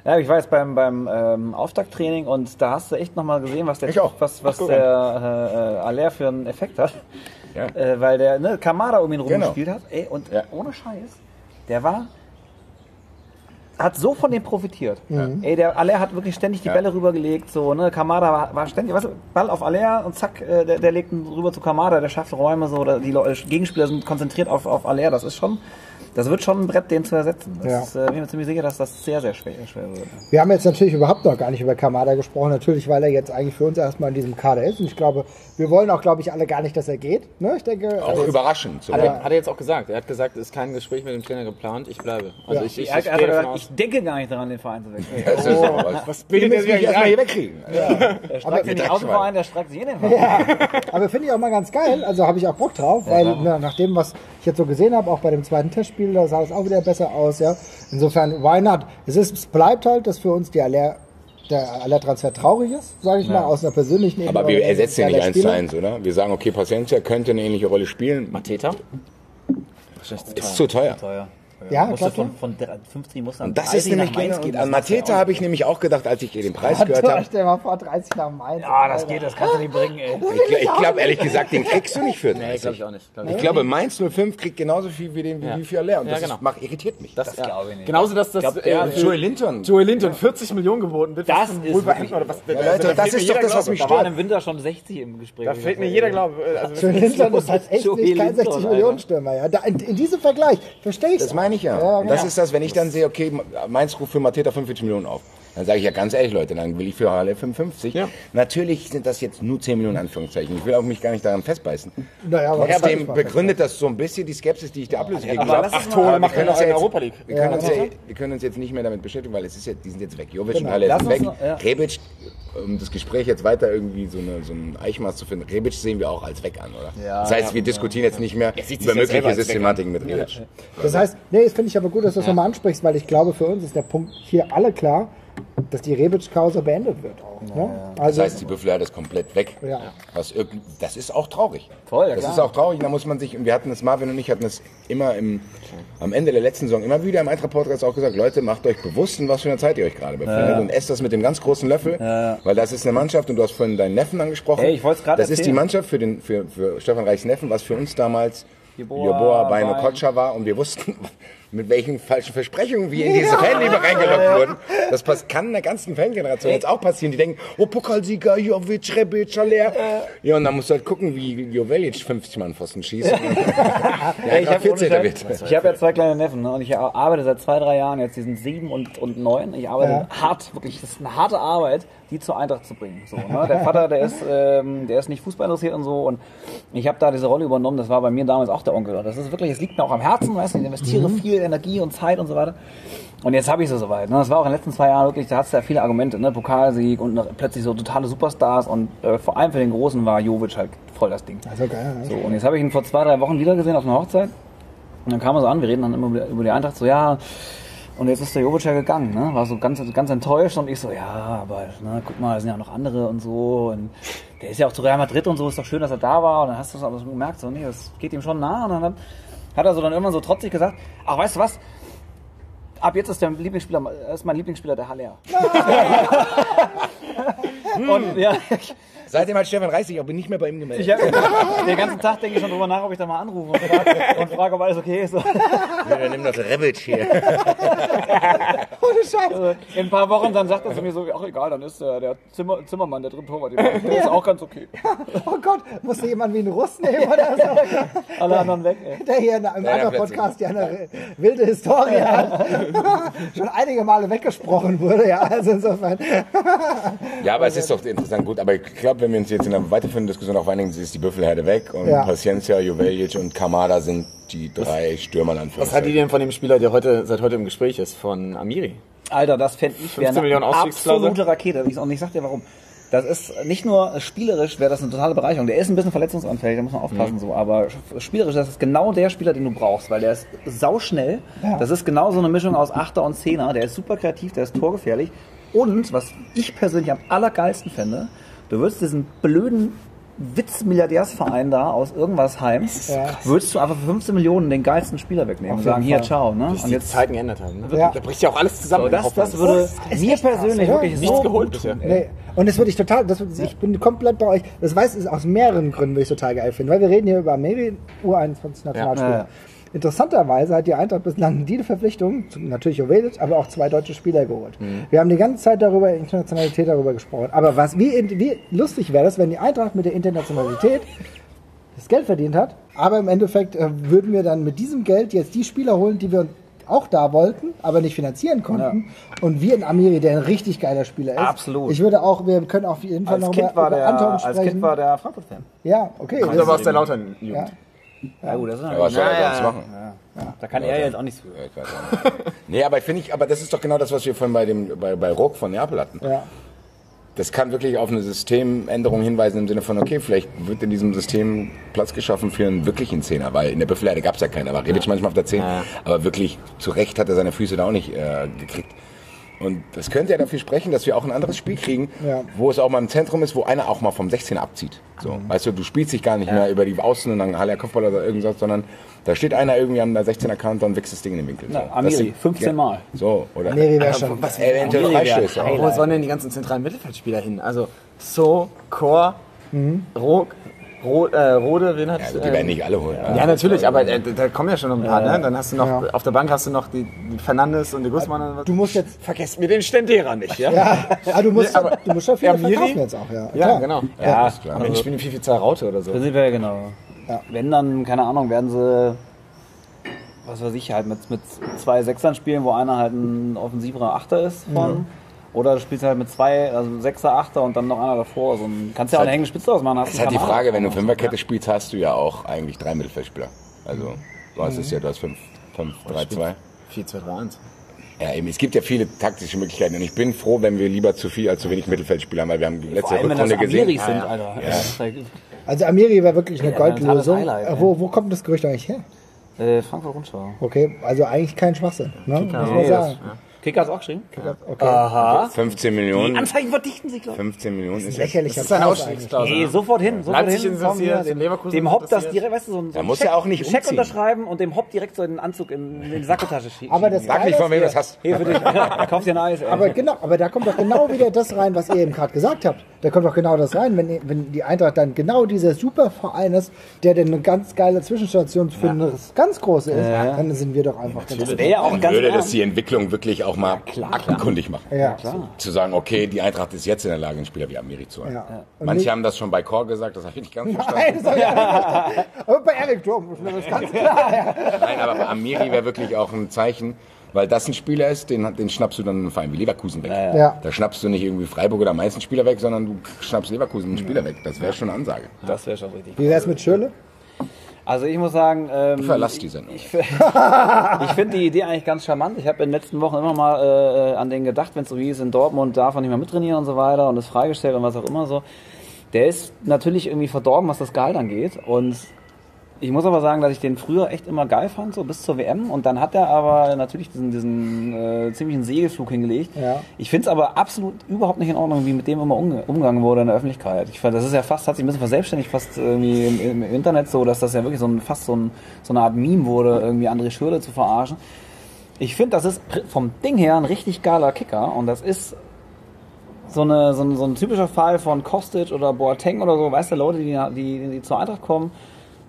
Ja, ich war jetzt beim, beim ähm, Auftakttraining und da hast du echt nochmal gesehen, was der, was, was Ach, der äh, äh, Aller für einen Effekt hat. Ja. Äh, weil der ne, Kamada um ihn Genau. rumgespielt hat. Ey, und Ja. ohne Scheiß, der war. Hat so von dem profitiert. Ey, der Aller hat wirklich ständig die Ja. Bälle rübergelegt. So, ne? Kamada war, war ständig, weißt du, Ball auf Aller und zack, äh, der, der legt ihn rüber zu Kamada, der schafft Räume so, oder die Leute, Gegenspieler sind konzentriert auf, auf Aller. Das ist schon, das wird schon ein Brett, den zu ersetzen. Das Ja. ist, äh, bin mir ziemlich sicher, dass das sehr, sehr schwer, schwer wird. Wir haben jetzt natürlich überhaupt noch gar nicht über Kamada gesprochen, natürlich, weil er jetzt eigentlich für uns erstmal in diesem Kader ist. Und ich glaube, wir wollen auch, glaube ich, alle gar nicht, dass er geht. Ne? Ich denke, Auch äh, überraschend. So. Hat, er, hat er jetzt auch gesagt. Er hat gesagt, es ist kein Gespräch mit dem Trainer geplant. Ich bleibe. Also Ja. ich, ich, ich, Er hat gehe gesagt, ich denke gar nicht daran, den Verein zu wechseln. Ist so, was, Was Ihr müsst mich erstmal hier wegkriegen. Der streikt sich nicht aus dem Dreckschwein. Verein, der streikt sich in den Verein. Aber finde ich auch mal ganz geil. Also habe ich auch Bock drauf, weil na, nach dem, was ich jetzt so gesehen habe, auch bei dem zweiten Testspiel, da sah es auch wieder besser aus. Ja, insofern why not? Es ist, es bleibt halt, dass für uns die Aller, der Aller-Transfer traurig ist, sage ich mal, aus einer persönlichen Ebene. Aber wir ersetzen ja nicht eins zu eins, oder? Wir sagen, okay, Paciencia könnte eine ähnliche Rolle spielen. Mateta? Zu Ist zu teuer. Teuer. Ja, musste klar. von, von der- 50 musste Und das ist nämlich genau, an Mateta habe ich nämlich auch gedacht, als ich den Preis gehört habe. Stell mal vor, 30 nach Mainz. Ja, das geht, das kannst du nicht bringen, ey. Ich, ich glaube ehrlich gesagt, den kriegst du nicht für Nee, 30. glaube ich auch nicht. Glaub ich Ich glaube, Mainz 05 kriegt genauso viel wie, den, wie, Ja. wie für Aller. Und Ja, das genau. ist, macht, irritiert mich. das, ja. glaube ich nicht. Genauso, dass das glaub, äh, ja, Joey Linton. Joey Linton 40 Millionen geboten wird. Das ist oder was? Ja, Leute, das ist doch das, was mich Da waren stört. im Winter schon 60 im Gespräch. Da fehlt mir jeder Glaube. äh, Also Joey Linton ist halt echt nicht kein Linton, 60 Millionen Stürmer. Ja. In diesem Vergleich verstehe ich Das meine ich ja. Und genau. das ist das, wenn ich dann sehe, okay, Mainz ruft für Mateta 45 Millionen auf. Dann sage ich ja ganz ehrlich, Leute, dann will ich für Halle 55. Ja. Natürlich sind das jetzt nur 10 Millionen Anführungszeichen. Ich will auch mich gar nicht daran festbeißen. Naja, aber Trotzdem das war- begründet das so ein bisschen die Skepsis, die ich der Ablöse gegenüber aber habe. Acht Tore er uns in Europa League. Wir können, Ja, uns ja, wir können uns jetzt nicht mehr damit beschäftigen, weil es ist jetzt, die sind jetzt weg. Jovic Genau. und Halle sind weg. noch- ja. Rebic, um das Gespräch jetzt weiter irgendwie so, eine, so ein Eichmaß zu finden, Rebic sehen wir auch als weg an, oder? Ja, das heißt, ja, wir diskutieren jetzt nicht mehr über mögliche. Systematiken mit Rebic. Das heißt, nee, das finde ich aber gut, dass du das nochmal ansprichst, weil ich glaube, für uns ist der Punkt hier alle klar, dass die Rebic-Kause beendet wird auch. Ne? Das Also, heißt, die Büffelherde ist komplett weg. Ja. Was das ist auch traurig. Voll, ja das klar. ist auch traurig. Da muss man sich, und wir hatten es, Marvin und ich hatten es immer im, am Ende der letzten Saison immer wieder im Eintracht-Podcast auch gesagt, Leute, macht euch bewusst, in was für einer Zeit ihr euch gerade befindet und esst das mit dem ganz großen Löffel, weil das ist eine Mannschaft und du hast vorhin deinen Neffen angesprochen. Hey, ich Das ist die erzählen. Mannschaft für, den, für, für Stefan Reichs Neffen, was für uns damals Jeboa, Joboa Beino Bein. Kotscha war und wir wussten, mit welchen falschen Versprechungen wir in diese Fanliebe reingelockt wurden. Das kann der ganzen Fangeneration jetzt auch passieren. Die denken, oh, Pokalsieger, Jovic, Rebic, Aller. Ja, und dann musst du halt gucken, wie Jovelic 50 Mann Pfosten schießt. ja, ich habe 14. wird. ich hab ja zwei kleine Neffen ne? und ich arbeite seit zwei, drei Jahren, jetzt die sind sieben und, und neun. Ich arbeite Ja. hart, wirklich, das ist eine harte Arbeit, die zur Eintracht zu bringen. So, ne? Der Vater, der ist, ähm, der ist nicht Fußball interessiert und so und ich habe da diese Rolle übernommen, das war bei mir damals auch der Onkel. Das ist wirklich, es liegt mir auch am Herzen, weißt du, ich investiere viel Energie und Zeit und so weiter. Und jetzt habe ich es soweit. Ne? Das war auch in den letzten zwei Jahren wirklich, da hast du ja viele Argumente, ne? Pokalsieg und plötzlich so totale Superstars und äh, vor allem für den Großen war Jovic halt voll das Ding. Also geil. Ne? So, und jetzt habe ich ihn vor zwei, drei Wochen wieder gesehen auf einer Hochzeit. Und dann kam er so an, wir reden dann immer über- die Eintracht, so, ja, und jetzt ist der Jovic ja gegangen, ne? War so ganz, ganz enttäuscht und ich so, ja, aber, ne, guck mal, es sind ja auch noch andere und so. Und der ist ja auch zu Real Madrid und so, ist doch schön, dass er da war. Und dann hast du es aber so gemerkt, so, nee, das geht ihm schon nah. Und dann hat er so dann irgendwann so trotzig gesagt, ach, weißt du was? Ab jetzt ist der Lieblingsspieler, ist mein Lieblingsspieler der Haller. und ja, Seitdem hat Stefan Reis sich auch nicht mehr bei ihm gemeldet. ich hab, den ganzen Tag denke ich schon drüber nach, ob ich da mal anrufe und frage, und frage ob alles okay ist. Ja, nimm das Rebic hier. Ohne Scheiß. Also, in ein paar Wochen dann sagt er zu mir so, ach egal, dann ist der, der Zimmer, Zimmermann, der dritte Torwart, der ist auch ganz okay. Oh Gott, musste jemand wie einen Russ nehmen oder so? Alle anderen weg, ey. Der hier in einem Ja, ja, anderen plötzlich. Podcast, der eine wilde Historie hat, schon einige Male weggesprochen wurde. Ja, also insofern. Ja, aber es ist doch interessant gut. Aber ich glaube, wenn wir uns jetzt in einer weiterführenden Diskussion auf einigen, ist die Büffelherde weg und Ja. Paciencia, Jovelic und Kamada sind die drei Stürmer in Was hat die denn von dem Spieler, der heute, seit heute im Gespräch ist, von Amiri? Alter, das fände ich wäre 15 eine absolute Rakete. Und ich sag dir warum. Das ist nicht nur spielerisch, wäre das eine totale Bereicherung. Der ist ein bisschen verletzungsanfällig, da muss man aufpassen so. Aber spielerisch, das ist genau der Spieler, den du brauchst, weil der ist sauschnell. Ja. Das ist genau so eine Mischung aus Achter und Zehner. Der ist super kreativ, der ist torgefährlich. Und, was ich persönlich am allergeilsten fände, du würdest diesen blöden Witz-Milliardärsverein da aus irgendwas heim, Ja. würdest du einfach für 15 Millionen den geilsten Spieler wegnehmen und sagen, jeden hier, Fall. ciao. Ne? Und die jetzt Zeiten geändert haben. Ne? Ja. Da bricht ja auch alles zusammen. so, das, das würde mir persönlich oder? wirklich Nichts so geholt bisher. Nee. Und es würde ich total, das, ich bin komplett bei euch. Das weiß ich aus mehreren Gründen, würde ich total geil finden. Weil wir reden hier über Ameri, U21 Nationalspieler. Ja, ja. Interessanterweise hat die Eintracht bislang diese Verpflichtung, natürlich Jovetic, aber auch zwei deutsche Spieler geholt. Wir haben die ganze Zeit darüber, Internationalität darüber gesprochen. Aber was, wie, wie lustig wäre das, wenn die Eintracht mit der Internationalität das Geld verdient hat, aber im Endeffekt äh, würden wir dann mit diesem Geld jetzt die Spieler holen, die wir auch da wollten, aber nicht finanzieren konnten. Und wir in Amiri, der ein richtig geiler Spieler ist. Absolut. Ich würde auch, wir können auf jeden Fall Als noch kind, mal war über der, Anton als sprechen. kind war der Frankfurt-Fan. ja, okay. Kommt aber aus der Lautern-Jugend. ja. Ja, gut, das ist Ja, was soll er Ja, sonst ja. machen? Da kann er jetzt auch nichts für. Ja, ich weiß auch nicht. nee, aber finde ich, aber das ist doch genau das, was wir vorhin bei dem, bei, bei Ruck von Neapel hatten. Ja. Das kann wirklich auf eine Systemänderung hinweisen im Sinne von, okay, vielleicht wird in diesem System Platz geschaffen für einen wirklichen Zehner, weil in der Büffelerde gab es ja keinen, aber Rebic manchmal auf der 10, Ja. aber wirklich zu Recht hat er seine Füße da auch nicht äh, gekriegt. Und das könnte ja dafür sprechen, dass wir auch ein anderes Spiel kriegen, Ja. wo es auch mal im Zentrum ist, wo einer auch mal vom 16 abzieht. So, weißt du, du spielst dich gar nicht mehr über die Außen und dann Haller Kopfball oder irgendwas, sondern da steht einer irgendwie am 16er Counter und wächst das Ding in den Winkel. Na, So, das Amiri, sind- 15 Mal. So, oder Amiri wäre schon. was, eventuell Freistöße. Wo sollen denn die ganzen zentralen Mittelfeldspieler hin? Also So, Chor, Ro, Ro, äh, Rode, wen hat Ja, also die ähm, werden nicht alle holen. Ja, natürlich, aber äh, da kommen ja schon noch ein paar, ne? Dann hast du noch, Ja. auf der Bank hast du noch die, die Fernandes und die Guzman. Du musst jetzt. vergesst mir den Stendera nicht, ja? Ja, aber du musst, aber- du musst schon viele Ja, verkaufen jetzt auch, ja. Ja, Klar. genau. Ja, ist klar. Aber ich spiele viel, viel Zahl Raute oder so. Prinzipiell genau. Wenn dann, keine Ahnung, werden sie, was weiß ich, halt mit, mit zwei Sechsern spielen, wo einer halt ein offensiverer Achter ist von. Oder du spielst halt mit zwei, also Sechser, Achter und dann noch einer davor. So ein, kannst ja auch eine hängende Spitze ausmachen. Das ist halt die. Frage, wenn du Fünferkette spielst, hast du ja auch eigentlich drei Mittelfeldspieler. Also, du hast es ja, du hast 5, 5, 3, 2. 4, 2, 3, 1. Ja, eben, es gibt ja viele taktische Möglichkeiten und ich bin froh, wenn wir lieber zu viel als zu wenig Mittelfeldspieler haben, weil wir haben die Vor letzte allem, wenn das Rückrunde gesehen. Amiris sind, Alter. Ist halt, Also Amiri wäre wirklich eine Ja, ein Goldlösung. Highlight, Äh, ja. wo, wo kommt das Gerücht eigentlich her? äh, Frankfurt Rundschau. Okay, also eigentlich kein Schwachsinn, ne? muss man sagen. Kicker hat's auch geschrieben. Okay. Aha. 15 Die Millionen. Anzeigen verdichten sich, glaube ich. 15 Millionen ist, Lächerlicher Das ist ein Ausstiegsklausel. Nee, sofort hin, sofort Leipzig hin. interessiert, hier, den dem, Leverkusen dem Hopp das direkt, weißt du, so ein, so ein muss Check, er auch nicht Check unterschreiben und dem Hopp direkt so in den Anzug in, in die Sakkotasche schieben. Aber das Sag nicht, von wem du das hast. Hier für dich. Ja, kauf dir ein Eis, ey. Aber genau, aber da kommt doch genau wieder das rein, was ihr eben gerade gesagt habt. Da kommt doch genau das rein, wenn, wenn die Eintracht dann genau dieser Superverein ist, der denn eine ganz geile Zwischenstation für eine ganz große ist, dann sind wir doch einfach wäre ja auch ganz würde das die Entwicklung wirklich auch mal aktenkundig machen. Ja. Zu sagen, okay, die Eintracht ist jetzt in der Lage, einen Spieler wie Amiri zu halten. Ja. Manche haben das schon bei Chor gesagt, das habe ich nicht ganz Nein, verstanden. nicht verstanden. Aber bei Erik Turm, das ist ganz klar. Ja. Nein, aber bei Amiri wäre wirklich auch ein Zeichen, weil das ein Spieler ist, den, den schnappst du dann einen Verein wie Leverkusen weg. Ja. Da schnappst du nicht irgendwie Freiburg oder Mainz einen Spieler weg, sondern du schnappst Leverkusen einen Spieler weg. Das wäre schon eine Ansage. Das wäre schon richtig. Wie wär's mit Schürle? Also ich muss sagen, ähm, Ich verlasse die Sendung. Ich, ich finde die Idee eigentlich ganz charmant. Ich habe in den letzten Wochen immer mal äh, an den gedacht, wenn es so hieß, in Dortmund darf er nicht mehr mittrainieren und so weiter und ist freigestellt und was auch immer so. Der ist natürlich irgendwie verdorben, was das Gehalt angeht. Und ich muss aber sagen, dass ich den früher echt immer geil fand, so bis zur WM. Und dann hat er aber natürlich diesen, diesen äh, ziemlichen Segelflug hingelegt. Ja. Ich finde es aber absolut überhaupt nicht in Ordnung, wie mit dem immer umge umgegangen wurde in der Öffentlichkeit. Ich fand, das ist ja fast, hat sich ein bisschen verselbstständigt, fast irgendwie im, im Internet so, dass das ja wirklich so ein, fast so, ein, so eine Art Meme wurde, irgendwie André Schürle zu verarschen. Ich finde, das ist vom Ding her ein richtig geiler Kicker und das ist so, eine, so, ein, so ein typischer Fall von Kostic oder Boateng oder so, weißt du, Leute, die, die, die zur Eintracht kommen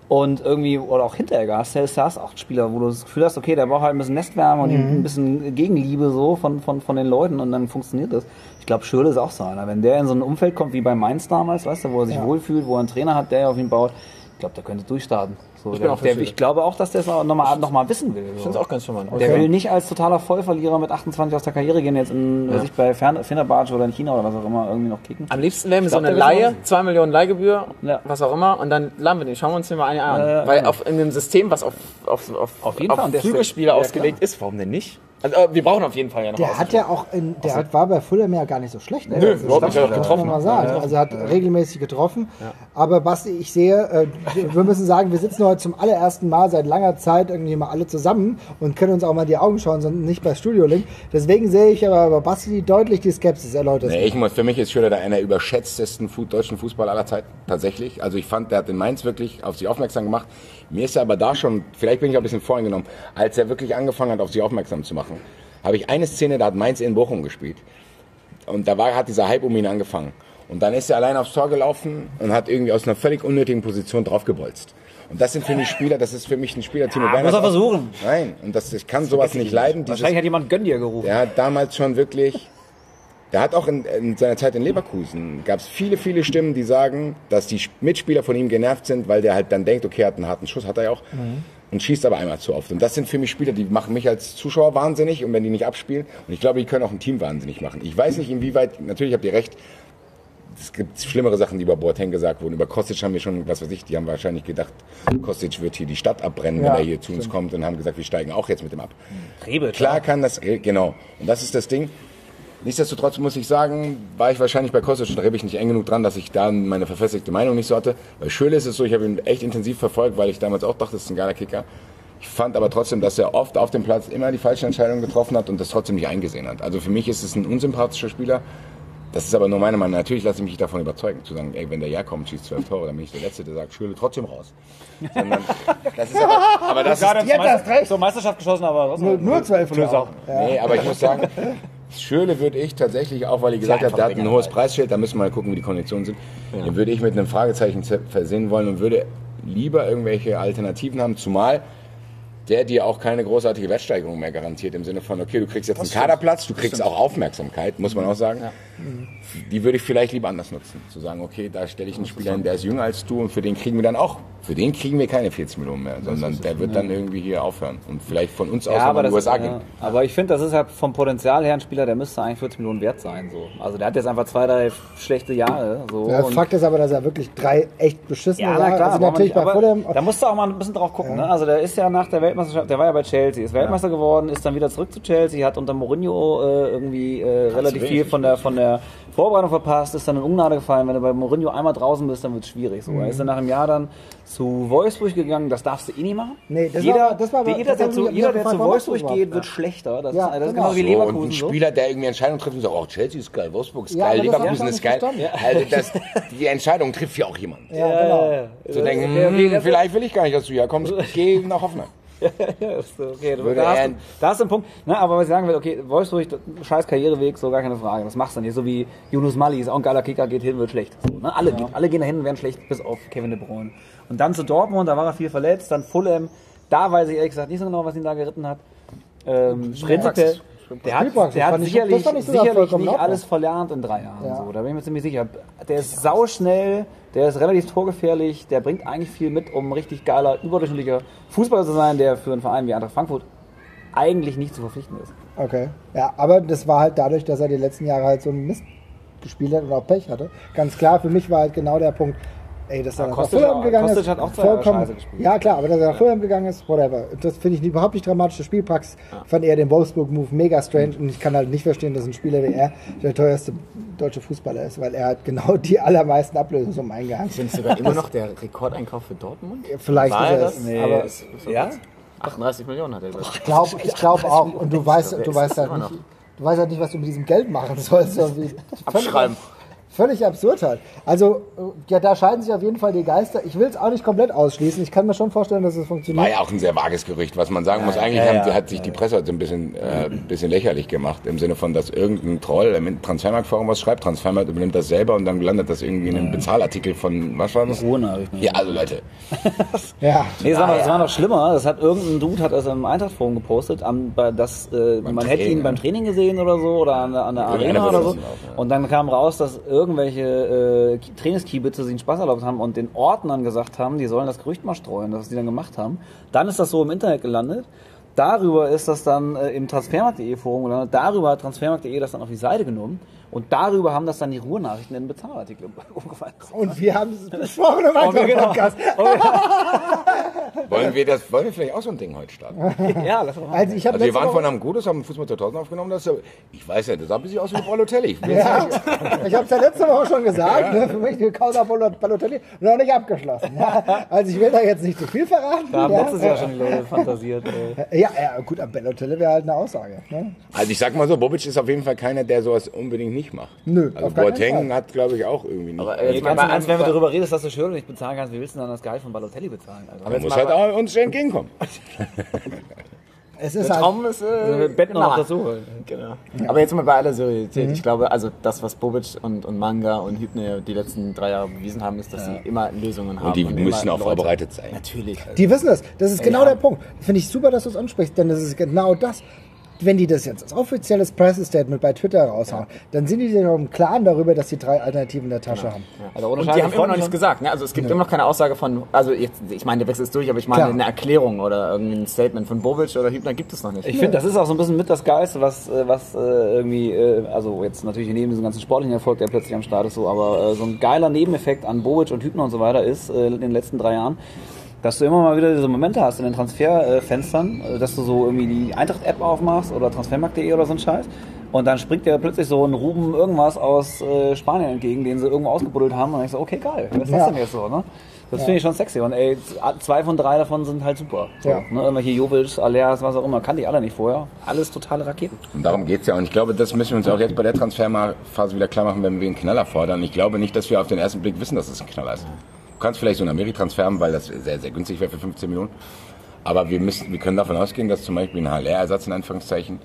und irgendwie, oder auch Hinteregger, hast du hast du auch Spieler, wo du das Gefühl hast, okay, der braucht halt ein bisschen Nestwärme und ein bisschen Gegenliebe so von, von, von den Leuten und dann funktioniert das. Ich glaube, Schürle ist auch so einer. Wenn der in so ein Umfeld kommt wie bei Mainz damals, weißt du, wo er sich wohlfühlt, wo er einen Trainer hat, der auf ihn baut, ich glaube, der könnte durchstarten. So, bin der, der, ich glaube auch, dass der es nochmal noch mal wissen will. Ich So. finde es auch ganz charmant. Der will nicht als totaler Vollverlierer mit 28 aus der Karriere gehen, jetzt in, weiß ich, bei Fenerbahce oder in China oder was auch immer irgendwie noch kicken. Am liebsten wäre mir so eine Laie, 2 Millionen Leihgebühr, Ja. was auch immer, und dann laden wir den. Schauen wir uns den mal eine an. Ja, ja, Weil ja. auf, in dem System, was auf, auf, auf, Auf ist- Flügelspieler ja, ausgelegt ist, warum denn nicht? Also, äh, wir brauchen auf jeden Fall ja noch Der hat ja auch, in, der hat, war bei Fulham ja gar nicht so schlecht. Ne? Nö, Das überhaupt nicht, hat auch getroffen. Mal sagen. Also er hat regelmäßig getroffen. Aber Basti, ich sehe, äh, wir müssen sagen, wir sitzen heute zum allerersten Mal seit langer Zeit irgendwie mal alle zusammen und können uns auch mal in die Augen schauen, sondern nicht bei Studio Link. Deswegen sehe ich aber bei Basti deutlich die Skepsis erläutert. Nee, ich muss, für mich ist Schürrle da einer der überschätztesten Fu deutschen Fußball aller Zeiten, tatsächlich. Also ich fand, der hat in Mainz wirklich auf sich aufmerksam gemacht. Mir ist er aber da schon, vielleicht bin ich auch ein bisschen voreingenommen, als er wirklich angefangen hat, auf sich aufmerksam zu machen, habe ich eine Szene, da hat Mainz in Bochum gespielt. Und da war, hat dieser Hype um ihn angefangen. Und dann ist er allein aufs Tor gelaufen und hat irgendwie aus einer völlig unnötigen Position draufgebolzt. Und das sind für mich Spieler, das ist für mich ein Spieler, Timo Werner. muss er versuchen. Nein, und das, ich kann sowas nicht leiden. Dieses, Wahrscheinlich hat jemand Gönn dir gerufen. der hat damals schon wirklich, der hat auch in, in seiner Zeit in Leverkusen, gab es viele, viele Stimmen, die sagen, dass die Mitspieler von ihm genervt sind, weil der halt dann denkt, okay, er hat einen harten Schuss, hat er ja auch, und schießt aber einmal zu oft. Und das sind für mich Spieler, die machen mich als Zuschauer wahnsinnig und wenn die nicht abspielen, und ich glaube, die können auch ein Team wahnsinnig machen. Ich weiß nicht, inwieweit, natürlich habt ihr recht, es gibt schlimmere Sachen, die über Boateng gesagt wurden. Über Kostic haben wir schon, was weiß ich, die haben wahrscheinlich gedacht, Kostic wird hier die Stadt abbrennen, Ja, wenn er hier zu uns kommt und haben gesagt, wir steigen auch jetzt mit dem ab. Rebe, Klar kann das, genau. Und das ist das Ding. Nichtsdestotrotz muss ich sagen, war ich wahrscheinlich bei Kostic und ich nicht eng genug dran, dass ich da meine verfestigte Meinung nicht so hatte. Bei Schöle ist es so, ich habe ihn echt intensiv verfolgt, weil ich damals auch dachte, das ist ein geiler Kicker. Ich fand aber trotzdem, dass er oft auf dem Platz immer die falschen Entscheidungen getroffen hat und das trotzdem nicht eingesehen hat. Also für mich ist es ein unsympathischer Spieler. Das ist aber nur meine Meinung. Natürlich lasse ich mich davon überzeugen, zu sagen, ey, wenn der herkommt, schießt zwölf Tore, dann bin ich der Letzte, der sagt, Schöle trotzdem raus. Sondern, das ist aber, aber das ist, Jetzt hast recht. So Meisterschaft geschossen, aber Nur, nur zwölf Tore. Nee, aber ich muss sagen, Schöle würde ich tatsächlich, auch weil ihr gesagt habt, der hat ein hohes Preisschild, da müssen wir mal gucken, wie die Konditionen sind. Den würde ich mit einem Fragezeichen ze- versehen wollen und würde lieber irgendwelche Alternativen haben, zumal der dir auch keine großartige Wertsteigerung mehr garantiert, im Sinne von, okay, du kriegst jetzt einen Kaderplatz, du kriegst auch Aufmerksamkeit, muss man auch sagen. Die würde ich vielleicht lieber anders nutzen. Zu sagen, okay, da stelle ich einen Spieler hin, der ist jünger als du und für den kriegen wir dann auch, für den kriegen wir keine 40 Millionen mehr, sondern der wird dann irgendwie hier aufhören und vielleicht von uns aus Ja, in die USA gehen. ja, aber ich finde, das ist halt vom Potenzial her ein Spieler, der müsste eigentlich 40 Millionen wert sein. So. Also der hat jetzt einfach zwei, drei schlechte Jahre. So. Ja, Und- Fakt ist aber, dass er wirklich drei echt beschissene Ja, na Jahre- klar. also braucht man natürlich nicht, bei Fulham. Da musst du auch mal ein bisschen drauf gucken. Ne? Also der ist ja nach der Weltmeisterschaft, der war ja bei Chelsea, ist Weltmeister geworden, ist dann wieder zurück zu Chelsea, hat unter Mourinho äh, irgendwie äh, relativ viel von der von der Vorbereitung verpasst, ist dann in Ungnade gefallen. Wenn du bei Mourinho einmal draußen bist, dann wird es schwierig. So. Mhm. Er ist dann nach einem Jahr dann zu Wolfsburg gegangen, das darfst du eh nicht machen. Nee, das jeder, war- das war aber- jeder, das der zu, jeder, der zu Wolfsburg du geht, wird schlechter. Das, Ja, ist, das ist genau. genau wie So, Leverkusen. und ein so. Spieler, der irgendwie Entscheidungen trifft und sagt, oh, Chelsea ist geil, Wolfsburg ist Ja, geil, Leverkusen ist geil. Also das, die Entscheidung trifft ja auch jemand. Ja, genau. Zu denken, hm, vielleicht will ich gar nicht, dass du hier kommst, geh nach Hoffenheim. Ja, okay, du, da, hast, du- da hast du einen Punkt. Ne, aber was ich sagen will, okay, Wolfsburg, scheiß Karriereweg, so gar keine Frage. Das machst du nicht. So wie Yunus Mali ist auch ein geiler Kicker, geht hin, wird schlecht. So, ne? alle, geht, alle gehen dahin und werden schlecht, bis auf Kevin De Bruyne. Und dann zu Dortmund, da war er viel verletzt. Dann Fulham, da weiß ich ehrlich gesagt nicht so genau, was ihn da geritten hat. Ähm, prinzipiell, der hat, Spielpraxis der hat sicherlich, sogar sicherlich nicht alles verlernt in drei Jahren. Ja. So, da bin ich mir ziemlich sicher. Der ist sauschnell, der ist relativ torgefährlich, der bringt eigentlich viel mit, um ein richtig geiler, überdurchschnittlicher Fußballer zu sein, der für einen Verein wie Eintracht Frankfurt eigentlich nicht zu verpflichten ist. Okay. Ja, aber das war halt dadurch, dass er die letzten Jahre halt so einen Mist gespielt hat und auch Pech hatte. Ganz klar, für mich war halt genau der Punkt, ey, dass er Ja, nach Fulham gegangen Kostic ist. hat auch gespielt. Ja, klar, aber dass er nach Fulham gegangen ist, whatever. Das finde ich überhaupt nicht dramatisch. Der Spielpraxis fand eher den Wolfsburg-Move mega strange und ich kann halt nicht verstehen, dass ein Spieler wie er der teuerste deutsche Fußballer ist, weil er hat genau die allermeisten Ablösungen eingehangen. Sind sogar immer noch der Rekordeinkauf für Dortmund? Vielleicht War ist er das? es. Nee. Aber Ist- ist- Ja? 38 Millionen hat er, glaube ich. ich glaube ich glaub auch. Und du weißt, du weißt das halt nicht, du weißt halt nicht, was du mit diesem Geld machen sollst. Abschreiben. Völlig absurd halt. Also, äh, ja, da scheiden sich auf jeden Fall die Geister. Ich will es auch nicht komplett ausschließen. Ich kann mir schon vorstellen, dass es funktioniert. War ja auch ein sehr vages Gerücht, was man sagen muss. Eigentlich ja, haben, ja. hat sich die Presse heute so ein bisschen, äh, ein bisschen lächerlich gemacht, im Sinne von, dass irgendein Troll im Transfermarktforum was schreibt, Transfermarkt übernimmt das selber und dann landet das irgendwie in einem Bezahlartikel von, was war das? Ruhe-Nachrichten. Ja, also Leute, Ja. Nee, es war, noch, es war noch schlimmer. Das hat irgendein Dude hat das im Eintracht-Forum gepostet, am, bei, das, äh, man hätte ihn Training. beim Training gesehen oder so oder an, der- an der Arena oder so. auch, ja. Und dann kam raus, dass irgendwelche äh, Ki- Trainingskiebitze sich einen Spaß erlaubt haben und den Ordnern gesagt haben, die sollen das Gerücht mal streuen, das was die dann gemacht haben. Dann ist das so im Internet gelandet. Darüber ist das dann äh, im Transfermarkt.de Forum gelandet. Darüber hat Transfermarkt.de das dann auf die Seite genommen. Und darüber haben das dann die Ruhrnachrichten in den Bezahlartikel umgefallen. Und wir haben es besprochen im anderen genau. Podcast. wollen wir das, wollen wir vielleicht auch so ein Ding heute starten? ja, das war Also, ich Also wir waren von einem Gutes, haben Fußball 2000 aufgenommen, das ich weiß ja, das sah ein bisschen aus wie Balotelli. Ja, ich habe es ja letzte Woche schon gesagt. Ne? Für mich die Causa Balotelli noch nicht abgeschlossen. Ja? Also ich will da jetzt nicht zu viel verraten. Da haben ja? letztes Jahr schon die Leute fantasiert. Ey. Ja, ja, gut, aber Balotelli wäre halt eine Aussage. Ne? Also ich sag mal so, Bobic ist auf jeden Fall keiner, der sowas unbedingt nicht macht. Nö, Also auf Boateng Fall. hat, glaube ich, auch irgendwie nicht. Aber, Aber äh, Nee, Jetzt mal Ernst, wenn du einem- darüber redest, dass du Schürrle nicht bezahlen kannst, wie willst du dann das Gehalt von Balotelli bezahlen? Also, man muss halt auch uns entgegenkommen. Es ist Der halt, Traum ist äh, Betten noch nah. dazu holen. Genau. Aber jetzt mal bei aller Seriosität. Mhm. Ich glaube, also das, was Bobic und, und Manga und Hübner die letzten drei Jahre bewiesen haben, ist, dass sie immer Lösungen haben. Und die immer müssen auch Leute- vorbereitet sein. Natürlich. die wissen das. Das ist genau ja. der Punkt. Finde ich super, dass du es ansprichst, denn das ist genau das. Wenn die das jetzt als offizielles Pressestatement bei Twitter raushauen, dann sind die sich noch im Klaren darüber, dass sie drei Alternativen in der Tasche haben. Also ohne Und die ich haben immer noch nichts gesagt. Ne? Also es gibt immer noch keine Aussage von, also jetzt, ich meine, der Wechsel ist durch, aber ich meine, Klar. eine Erklärung oder irgendein Statement von Bobic oder Hübner gibt es noch nicht. Ich finde, das ist auch so ein bisschen mit das Geilste, was, äh, was äh, irgendwie, äh, also jetzt natürlich neben diesem ganzen sportlichen Erfolg, der plötzlich am Start ist, so, aber äh, so ein geiler Nebeneffekt an Bobic und Hübner und so weiter ist äh, in den letzten drei Jahren, dass du immer mal wieder diese Momente hast in den Transferfenstern, äh, dass du so irgendwie die Eintracht-App aufmachst oder Transfermarkt.de oder so ein Scheiß. Und dann springt dir plötzlich so ein Ruben irgendwas aus äh, Spanien entgegen, den sie irgendwo ausgebuddelt haben. Und dann ich so, okay, geil, was ist Ja. das denn jetzt so, ne? Das finde ich schon sexy. Und ey, zwei von drei davon sind halt super. So, Ja. ne? Irgendwelche Jovic, Aleas, was auch immer, kannte ich alle nicht vorher. Alles totale Raketen. Und darum geht's ja. Und ich glaube, das müssen wir uns auch jetzt bei der Transferphase wieder klar machen, wenn wir einen Knaller fordern. Ich glaube nicht, dass wir auf den ersten Blick wissen, dass es ein Knaller ist. Du kannst vielleicht so einen Ameri-Transfer haben, weil das sehr, sehr günstig wäre für 15 Millionen. Aber wir müssen, wir können davon ausgehen, dass zum Beispiel ein HLR-Ersatz in Anführungszeichen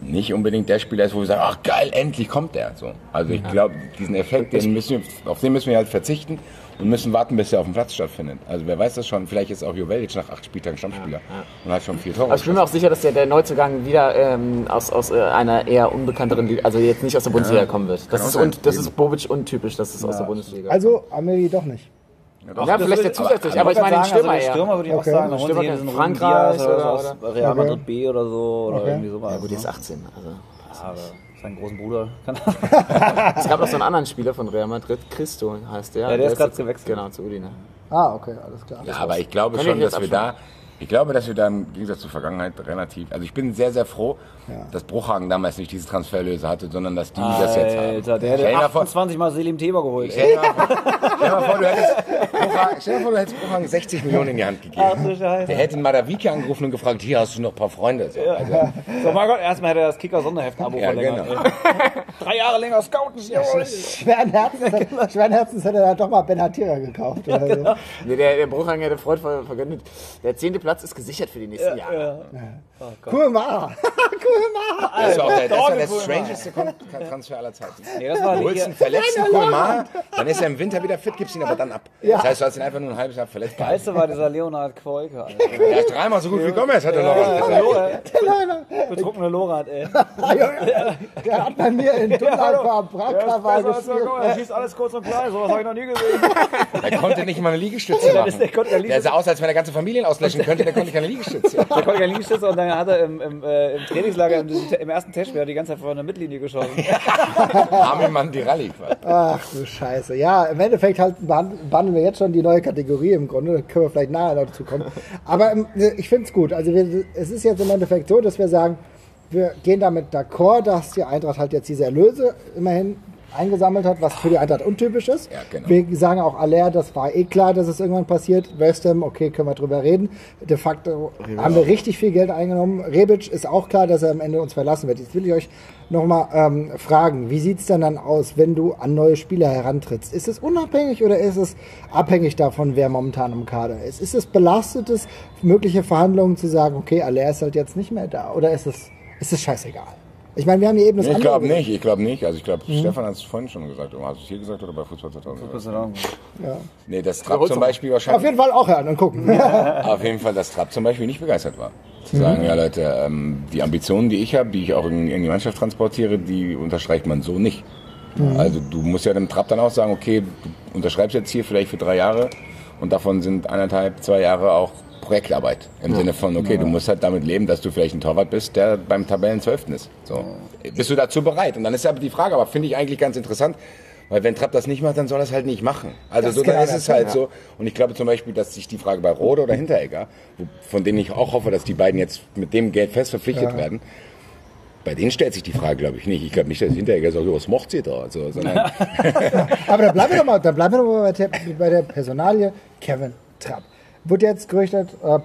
nicht unbedingt der Spieler ist, wo wir sagen, ach geil, endlich kommt der. So. Also ich glaube, diesen Effekt, den müssen wir, auf den müssen wir halt verzichten und müssen warten, bis er auf dem Platz stattfindet. Also wer weiß das schon, vielleicht ist auch Joveljic nach acht Spieltagen Stammspieler und hat schon vier Tore. Aber ich bin mir auch sicher, dass der, der Neuzugang wieder ähm, aus, aus äh, einer eher unbekannteren Liga, also jetzt nicht aus der Bundesliga kommen wird. Das ist, und, das ist Bobic untypisch, dass es aus der Bundesliga Also Amiri doch nicht. Ja, vielleicht der zusätzlich, aber, ich meine den Stürmer also den eher. Stürmer würde ich Okay. auch sagen. Da holen Stürmer sie Frankreich Diaz oder, oder- aus Real Okay. Madrid B oder so oder Okay. irgendwie sowas. Ja, gut, der ist ne? 18. Also. Aber seinen großen Bruder Es gab noch so einen anderen Spieler von Real Madrid, Christo heißt der. Ja, der ist grad jetzt- gewechselt. Genau, zu Udine. Ah, okay, alles klar. Ja, aber ich glaube Kann schon, ich dass wir da Ich glaube, dass wir da im Gegensatz zur Vergangenheit relativ, also ich bin sehr, sehr froh, dass Bruchhagen damals nicht diese Transferlöse hatte, sondern dass die das jetzt haben. Alter, der hätte vor- 28 Mal Selim Teber geholt. Stell dir mal vor, du hättest Bruchhagen, stell dir vor, du hättest Bruchhagen 60 Millionen in die Hand gegeben. Ach du Scheiße. Der hätte in Madawiki angerufen und gefragt, hier hast du noch ein paar Freunde. So, also, So, mein Gott, erstmal hätte er das Kicker-Sonderheft-Abo Ja, verlängert. genau. Drei Jahre länger scouten. Schweren Herzens, schweren Herzens hätte er doch mal Ben Hatira gekauft. Oder so. Nee, der, der Bruchhagen hätte Freud ver- vergönnt. Der zehnte Platz ist gesichert für die nächsten Jahre. Kurma. Kurma. das ist auch der, das auch der strangeste Transfer aller Zeiten. Nee, das war Du holst einen verletzten Kulmar, dann ist er im Winter wieder fit, gibst ihn aber dann ab. Das heißt, du hast ihn einfach nur ein halbes Jahr verletzt. gehalten. Geilste war dieser Leonhard Quolke, Alter. Er ist dreimal so gut wie Gomez, hat er noch was gesagt. Betrunkene Lorat, ey. Der hat bei mir in Dunlapa am Brandkaval gespielt. Er schießt alles kurz und klein, sowas habe ich noch nie gesehen. Er konnte nicht mal eine Liegestütze machen. der Der sah aus, als wenn er ganze Familien auslöschen könnte, der konnte keine Liegestütze. Der konnte keine Liegestütze und dann hat er im, im, äh, im Trainingslager im, im ersten Testspiel die ganze Zeit vor einer Mittellinie geschossen. Armin Mandiralli. Ach du Scheiße. Ja, im Endeffekt halt behandeln wir jetzt schon die neue Kategorie im Grunde. Da können wir vielleicht nachher noch dazu kommen. Aber ähm, ich finde es gut. Also wir, es ist jetzt im Endeffekt so, dass wir sagen, wir gehen damit d'accord, dass die Eintracht halt jetzt diese Erlöse immerhin eingesammelt hat, was für die Eintracht untypisch ist. Ja, genau. Wir sagen auch Aller, das war eh klar, dass es irgendwann passiert. West Ham, okay, können wir drüber reden. De facto haben wir richtig viel Geld eingenommen. Rebic ist auch klar, dass er am Ende uns verlassen wird. Jetzt will ich euch nochmal ähm, fragen, wie sieht's denn dann aus, wenn du an neue Spieler herantrittst? Ist es unabhängig oder ist es abhängig davon, wer momentan im Kader ist? Ist es belastetes, mögliche Verhandlungen zu sagen, okay, Aller ist halt jetzt nicht mehr da? Oder ist es, ist es scheißegal? Ich meine, wir haben hier eben das Ich andere glaube nicht, ich glaube nicht. Also ich glaube, Stefan hat es vorhin schon gesagt. Hast du es hier gesagt oder bei Fußball 2000? Nee, das Trapp zum Beispiel Auf wahrscheinlich. jeden Fall auch hören und gucken. Auf jeden Fall, dass Trapp zum Beispiel nicht begeistert war. Zu sagen, ja Leute, ähm, die Ambitionen, die ich habe, die ich auch in, in die Mannschaft transportiere, die unterstreicht man so nicht. Also du musst ja dem Trapp dann auch sagen, okay, du unterschreibst jetzt hier vielleicht für drei Jahre und davon sind anderthalb, zwei Jahre auch Projektarbeit. Im Sinne von, okay, du musst halt damit leben, dass du vielleicht ein Torwart bist, der beim Tabellenzwölften ist. So. Bist du dazu bereit? Und dann ist ja die Frage, aber finde ich eigentlich ganz interessant, weil wenn Trapp das nicht macht, dann soll er es halt nicht machen. Also so, genau dann ist das, es halt ja. so. Und ich glaube zum Beispiel, dass sich die Frage bei Rode oder Hinteregger, von denen ich auch hoffe, dass die beiden jetzt mit dem Geld fest verpflichtet werden, bei denen stellt sich die Frage, glaube ich, nicht. Ich glaube nicht, dass Hinteregger sagt, "Jo, was macht sie da? Also, sondern, Aber dann bleiben wir doch mal, dann bleiben wir doch mal bei der, bei der Personalie Kevin Trapp. Wurde jetzt gerüchtet, äh,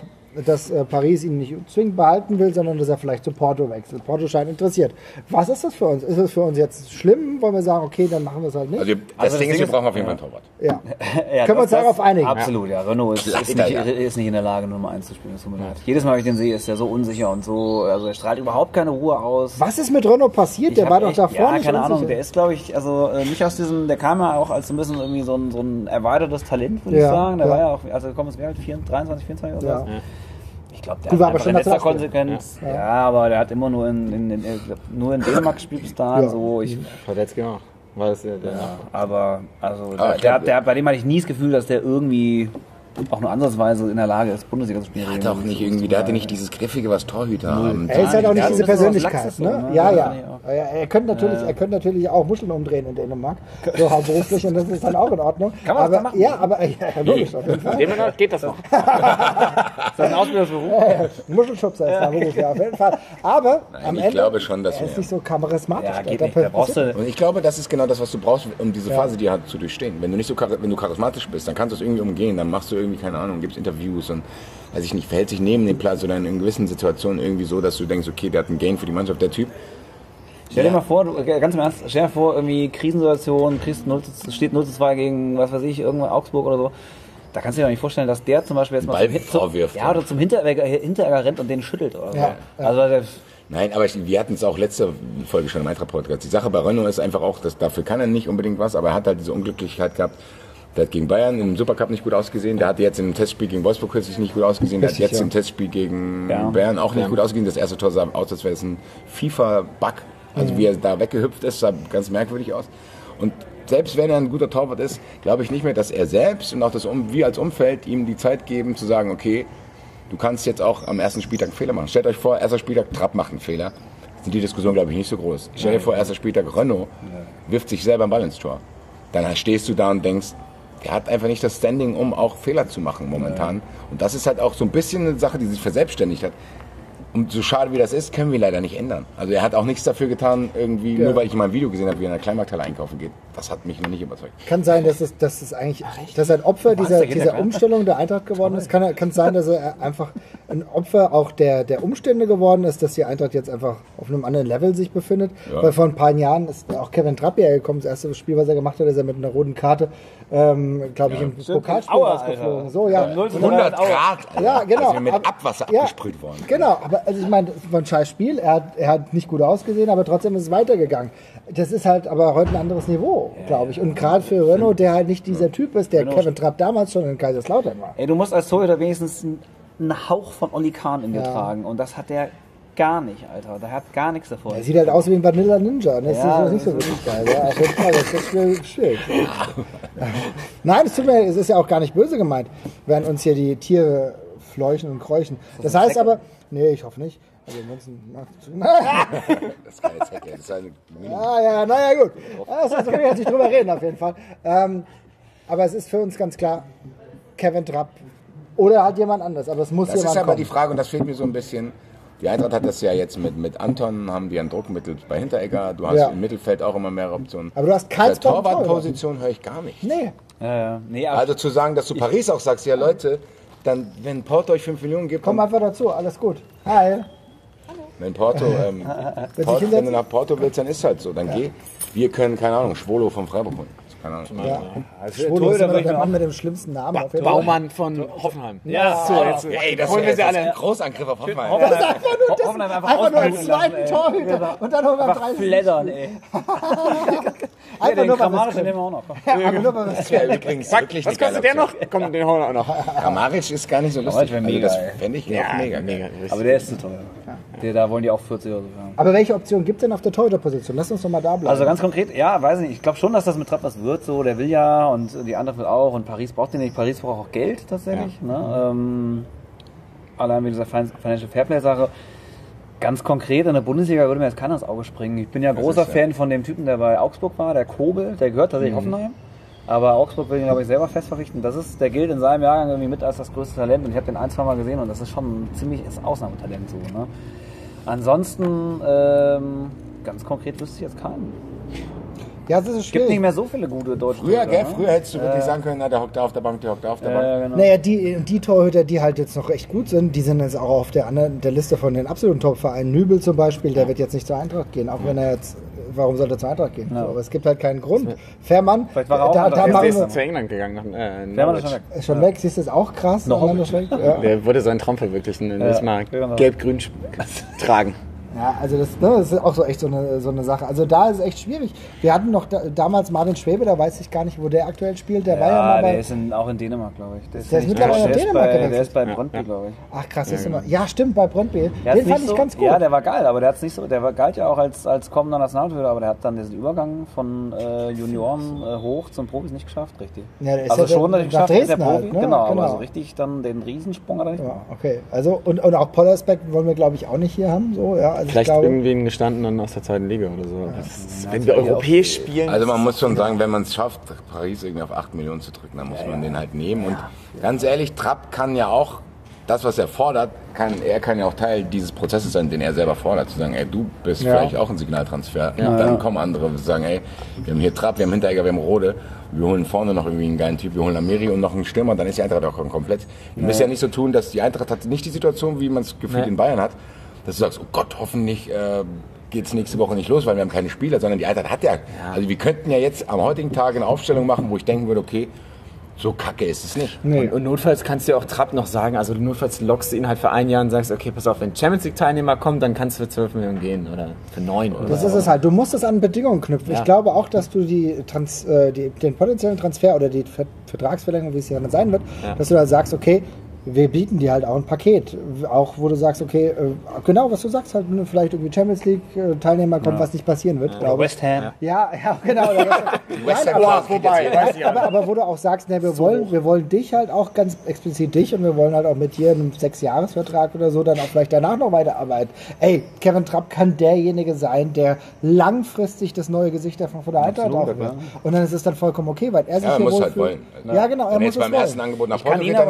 dass äh, Paris ihn nicht zwingend behalten will, sondern dass er vielleicht zu Porto wechselt. Porto scheint interessiert. Was ist das für uns? Ist es für uns jetzt schlimm? Wollen wir sagen, okay, dann machen wir es halt nicht? also das Also das Ding ist, wir brauchen auf jeden Fall einen Torwart. ja. Ja, Können wir uns das- darauf einigen? Absolut, ja. Renault ist, ist, nicht, ist nicht in der Lage, Nummer 1 zu spielen. Das tut mir leid. Jedes Mal, wenn ich den sehe, ist er so unsicher und so. Also er strahlt überhaupt keine Ruhe aus. Was ist mit Renault passiert? Der Ich war hab doch echt- davor Ja, keine Ahnung. unsicher. Der ist, glaube ich, also äh, nicht aus diesem, der kam ja auch als so ein bisschen irgendwie so ein, so ein erweitertes Talent, würde Ja, ich sagen. Der ja. war ja auch, also kommt es halt 24, 23, 24 oder Ja. was? Ich glaube, der Gut, war hat in letzter. Konsequenz. Ja. aber der hat immer nur in, in, in, glaub, nur in Dänemark gespielt bis dahin. Ja. So, ich, Verletzt genau. War das der, der aber also Aber der, der, der, bei dem hatte ich nie das Gefühl, dass der irgendwie auch nur ansatzweise in der Lage ist, Bundesliga zu spielen. Der hat auch nicht irgendwie, der hatte nicht dieses Griffige, was Torhüter haben. Er ist halt auch nicht diese das ist Persönlichkeit. Ne? ne? Ja, Ja. Er, er, könnte natürlich, er könnte natürlich auch Muscheln umdrehen in Dänemark. So hauptberuflich und das ist dann auch in Ordnung. Kann man das aber, dann machen? Ja, aber ja, logisch auf jeden Fall. Dem geht das noch. Ist das ein Ausbildungsberuf? Muschelschubser ist da Beruf, ja, auf jeden Fall. Aber am ich Ende glaube schon, dass er ist nicht so charismatisch. Ja, geht nicht. Da brauchst passiert- du, Und ich glaube, das ist genau das, was du brauchst, um diese Phase, die hat, zu durchstehen. Wenn du nicht so, wenn du charismatisch bist, dann kannst du es irgendwie umgehen. Dann machst du irgendwie, keine Ahnung, gibst Interviews und, weiß ich nicht, verhält sich neben dem Platz oder in gewissen Situationen irgendwie so, dass du denkst, okay, der hat einen Gain für die Mannschaft, der Typ. Stell dir mal vor, du, ganz im Ernst, stell dir vor, irgendwie Krisensituation, kriegst 0 zu, steht 0 zu 2 gegen, was weiß ich, irgendwo Augsburg oder so. Da kannst du dir doch nicht vorstellen, dass der zum Beispiel jetzt mal Ball zum, vorwirft. ja, oder zum Hinteregger, Hinteregger rennt und den schüttelt oder so. Ja, ja. Also der, Nein, aber ich, wir hatten es auch letzte Folge schon im Eintracht-Podcast. Die Sache bei Renault ist einfach auch, dass dafür kann er nicht unbedingt was, aber er hat halt diese Unglücklichkeit gehabt. Der hat gegen Bayern im Supercup nicht gut ausgesehen. Der hat jetzt im Testspiel gegen Wolfsburg kürzlich nicht gut ausgesehen. Der hat jetzt ja. im Testspiel gegen Bern. Bayern auch nicht gut ausgesehen. Das erste Tor sah aus, als wäre es ein FIFA-Bug. Also wie er da weggehüpft ist, sah ganz merkwürdig aus. Und selbst wenn er ein guter Torwart ist, glaube ich nicht mehr, dass er selbst und auch das um, wir als Umfeld ihm die Zeit geben zu sagen, okay, du kannst jetzt auch am ersten Spieltag einen Fehler machen. Stellt euch vor, erster Spieltag Trapp macht einen Fehler. Sind die Diskussion, glaube ich, nicht so groß. Stell dir vor, erster Spieltag Renault wirft sich selber einen Ball ins Tor. Dann stehst du da und denkst, der hat einfach nicht das Standing, um auch Fehler zu machen momentan. Und das ist halt auch so ein bisschen eine Sache, die sich verselbstständigt hat. Und so schade wie das ist, können wir leider nicht ändern. Also er hat auch nichts dafür getan, irgendwie, Ja. nur weil ich mal ein Video gesehen habe, wie er in der Kleinmarkthalle einkaufen geht. Das hat mich noch nicht überzeugt. Kann sein, dass es, dass es eigentlich, dass er ein Opfer dieser, dieser ja Umstellung der Eintracht geworden ist. Kann, kann sein, dass er einfach ein Opfer auch der, der Umstände geworden ist, dass die Eintracht jetzt einfach auf einem anderen Level sich befindet. Ja. Weil vor ein paar Jahren ist auch Kevin Trapp ja gekommen. Das erste Spiel, was er gemacht hat, ist er mit einer roten Karte, ähm, glaube ich, im Pokalspiel Aua, rausgeflogen. Alter. So, ja. Beim 0 zu 100 Aua. Grad, Alter. Ja, genau. Also mit Abwasser ja, abgesprüht worden. Genau, aber also ich meine, das war ein scheiß Spiel. Er hat, er hat nicht gut ausgesehen, aber trotzdem ist es weitergegangen. Das ist halt aber heute ein anderes Niveau, glaube ich. Und gerade für Renault, der halt nicht dieser Typ ist, der Kevin Trapp damals schon in Kaiserslautern war. Ey, du musst als Torhüter wenigstens einen- Hauch von Olli Kahn in dir Ja. tragen. Und das hat der gar nicht, Alter. Der hat gar nichts davon. Er sieht halt aus wie ein Vanilla Ninja. Und das Ja, ist nicht so wirklich geil. Ja, auf jeden Fall, das ist schwierig. schwierig. Nein, es tut mir, es ist ja auch gar nicht böse gemeint, während uns hier die Tiere fleuchen und kräuchen. Das heißt aber, nee, ich hoffe nicht. Also ansonsten, Das ist keine Zecke, das ist eine Mini Ah ja, naja gut. Das ist, können wir jetzt nicht drüber reden auf jeden Fall. Ähm, aber es ist für uns ganz klar, Kevin Trapp oder halt jemand anders. Aber es muss Das jemand ist aber kommen. die Frage, und das fehlt mir so ein bisschen. Die Eintracht hat das ja jetzt mit, mit Anton, haben die ein Druckmittel bei Hinteregger. Du hast Ja. im Mittelfeld auch immer mehr Optionen. Aber du hast Tor. Torwartposition höre ich gar nicht. Nee. Ja, ja. Nee, Also zu sagen, dass du Paris auch sagst, ja Leute, dann, wenn Porto euch 5 Millionen gibt, Komm einfach dazu, alles gut. Hi. wenn Porto, ähm, Port, wenn du nach Porto willst, dann ist halt so. Dann geh. Wir können, keine Ahnung, Schwolo vom Freiburg holen. Keine Ahnung. Ja. also Schwule ist immer der Mann mit dem schlimmsten Namen. auf jeden Fall. Baumann von Hoffenheim. Ja, So, jetzt Ey, das holen wir ist sie alle. ein Großangriff auf Hoffenheim. Hoffenheim, Das ist einfach nur, das, Hoffenheim einfach einfach nur als lassen, zweiten. Torhüter. Und dann holen wir Einfach 30. fleddern, ey. Ja, Einfach den nur, Kramaric nehmen wir auch noch. Ja, aber nur, Das wäre übrigens wirklich Was kostet der noch? Komm, den holen wir auch noch. Kramaric ist gar nicht so lustig. Also mega, das ey. fände ich mega. geil. Aber der ist zu teuer. Der, da wollen die auch 40 oder so. Aber welche Option gibt es denn auf der Torhüterposition? Lass uns doch mal da bleiben. Also ganz konkret, ja, weiß nicht. Ich glaube schon, dass das mit Trapp was wird. So, der will ja und die andere will auch. Und Paris braucht den nicht. Paris braucht auch Geld tatsächlich. Ne? Ähm, allein wegen dieser Fin- Financial Fairplay-Sache. Ganz konkret in der Bundesliga würde mir jetzt keiner ins Auge springen. Ich bin ja großer ist ja- Fan von dem Typen, der bei Augsburg war, der Kobel. Der gehört tatsächlich Hoffenheim. Aber Augsburg will ihn, glaube ich, selber fest verpflichten. Das ist, der gilt in seinem Jahrgang irgendwie mit als das größte Talent. Und ich habe den ein, zwei Mal gesehen und das ist schon ein ziemliches Ausnahmetalent so. Ne? Ansonsten, ähm, ganz konkret wüsste ich jetzt keinen. Ja, das ist Es gibt schwierig. nicht mehr so viele gute deutsche Früher, Torhüter, gell? ne? Früher hättest du wirklich sagen können, na, der hockt da auf der Bank, der hockt da auf der Bank. Ja, genau. Naja, die, die Torhüter, die halt jetzt noch echt gut sind, die sind jetzt auch auf der anderen der Liste von den absoluten Top-Vereinen. Nübel zum Beispiel, der wird jetzt nicht zur Eintracht gehen, auch wenn er jetzt, warum sollte er zur Eintracht gehen? Ja. So, aber es gibt halt keinen Grund. Fährmann, Vielleicht war er auch da, der da Der wir, ist zu England gegangen. Nach, äh, das Norwich. schon weg? ist schon weg, siehst du, ist auch krass. Noch weg- ja. Der wurde seinen Traum verwirklichen. Ja. Mal genau. gelb-grün tragen. Ja, also das, ne, das ist auch so echt so eine, so eine Sache. Also da ist es echt schwierig. Wir hatten noch da, damals Martin Schwebe, da weiß ich gar nicht, wo der aktuell spielt. Der war ja Ja, mal der bei. ist in, auch in Dänemark, glaube ich. Der ist, Der ist mittlerweile in der Dänemark bei, gewechselt. Der ist bei Brøndby, glaube ich. Ach krass, ist immer. Ja, stimmt, bei Brøndby. Der Den fand nicht ich so, ganz gut. Ja, der war geil, aber der hat's nicht so, der war, galt ja auch als, als kommender Nationaltorhüter, aber der hat dann diesen Übergang von äh, Junioren äh, hoch zum Profis nicht geschafft, richtig. Ja, der ist also ja schon nicht geschafft, ist der Dresden Profi, halt, ne? genau, Genau. aber so richtig dann den Riesensprung hat er nicht Ja, okay. Also, und, und auch Pollersbeck wollen wir, glaube ich, auch nicht hier haben. So, ja, also Vielleicht ich glaube, irgendwie einen gestandenen aus der zweiten Liga oder so. Das ist, wenn wir europäisch spielen. Also man muss schon sagen, wenn man es schafft, Paris irgendwie auf 8 Millionen zu drücken, dann muss man den halt nehmen. Und ganz ehrlich, Trapp kann ja auch das, was er fordert, kann, er kann ja auch Teil dieses Prozesses sein, den er selber fordert. Zu sagen, ey, du bist Ja. vielleicht auch ein Signaltransfer. Und dann kommen andere und sagen, ey, wir haben hier Trapp, wir haben Hinteregger, wir haben Rode. Wir holen vorne noch irgendwie einen geilen Typ, wir holen Amiri und noch einen Stürmer, dann ist die Eintracht auch komplett. Wir müssen ja nicht so tun, dass die Eintracht hat nicht die Situation, wie man es gefühlt in Bayern hat, dass du sagst, oh Gott, hoffentlich äh, geht es nächste Woche nicht los, weil wir haben keine Spieler, sondern die Eintracht hat ja, also wir könnten ja jetzt am heutigen Tag eine Aufstellung machen, wo ich denken würde, okay, so kacke ist es nicht. Und, und notfalls kannst du ja auch Trapp noch sagen, also notfalls lockst du ihn halt für ein Jahr und sagst, okay, pass auf, wenn Champions League Teilnehmer kommt, dann kannst du für 12 Millionen gehen oder für 9 oder das ist es halt. Du musst es an Bedingungen knüpfen. Ich Ja. glaube auch, dass du die, Trans, äh, die, den potenziellen Transfer oder die Ver Vertragsverlängerung, wie es hier dann sein wird, Ja. dass du da sagst, okay, wir bieten dir halt auch ein Paket. Auch wo du sagst, okay, äh, genau, was du sagst, halt ne, vielleicht irgendwie Champions League äh, Teilnehmer kommt, was nicht passieren wird, Oder. West Ham. Ja, ja, genau. West Ham aber, du, aber, aber wo du auch sagst, ne, wir, wollen, wir wollen dich halt auch ganz explizit dich und wir wollen halt auch mit dir einen Sechsjahresvertrag oder so dann auch vielleicht danach noch weiterarbeiten. Ey, Kevin Trapp kann derjenige sein, der langfristig das neue Gesicht davon von der Eintracht auch wird. Und dann ist es dann vollkommen okay, weil er sich Ja, er hier muss halt wollen. Ja, genau, er Wenn er muss jetzt beim ersten Angebot nach Porto ihn geht, dann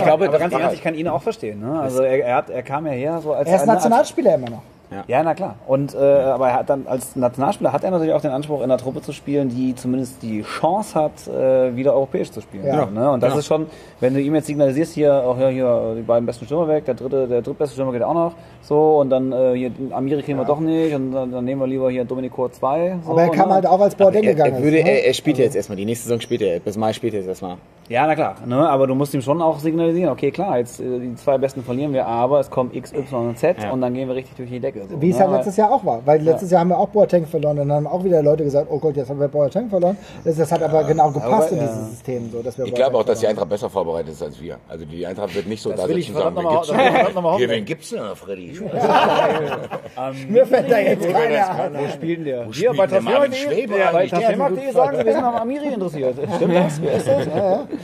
ich glaube, Aber ganz ehrlich, halt. ich kann ihn auch verstehen. Ne? Also er, er, hat, er kam ja her so als Er ist Nationalspieler immer noch. Ja, na klar. Und äh, aber er hat dann als Nationalspieler hat er natürlich auch den Anspruch, in einer Truppe zu spielen, die zumindest die Chance hat, äh, wieder europäisch zu spielen. Ja. ne? Und das ist schon, wenn du ihm jetzt signalisierst, hier, auch ja, hier die beiden besten Stürmer weg, der dritte, der drittbeste Stürmer geht auch noch, so und dann äh, hier Amiri kriegen wir doch nicht und dann, dann nehmen wir lieber hier Dominico 2. So, Aber er kam ne? halt auch als Er, gegangen er, würde, ist. ne? er, er spielt ja jetzt erstmal, die nächste Saison spielt er, bis Mai spielt er jetzt erstmal. Ja, na klar. Ne? Aber du musst ihm schon auch signalisieren, okay, klar, jetzt äh, die zwei besten verlieren wir, aber es kommt X, Y und Z Ja. und dann gehen wir richtig durch die Decke. So, Wie es ne? halt letztes Jahr auch war. Weil letztes Jahr haben wir auch Boateng verloren und dann haben auch wieder Leute gesagt, oh Gott, jetzt haben wir Boateng verloren. Das, das hat aber genau gepasst in ja. dieses System. So, dass wir Ich glaube auch, dass die Eintracht besser vorbereitet ist als wir. Also die Eintracht wird nicht so da will sitzen ich und sagen, wen gibt's mal- denn? Freddy? verloren. Mir fällt da jetzt keiner. Wo spielt denn der? Wo Hier bei ja, Transfermarkt.de sagen, wir sind am Amiri interessiert. Stimmt das? Das?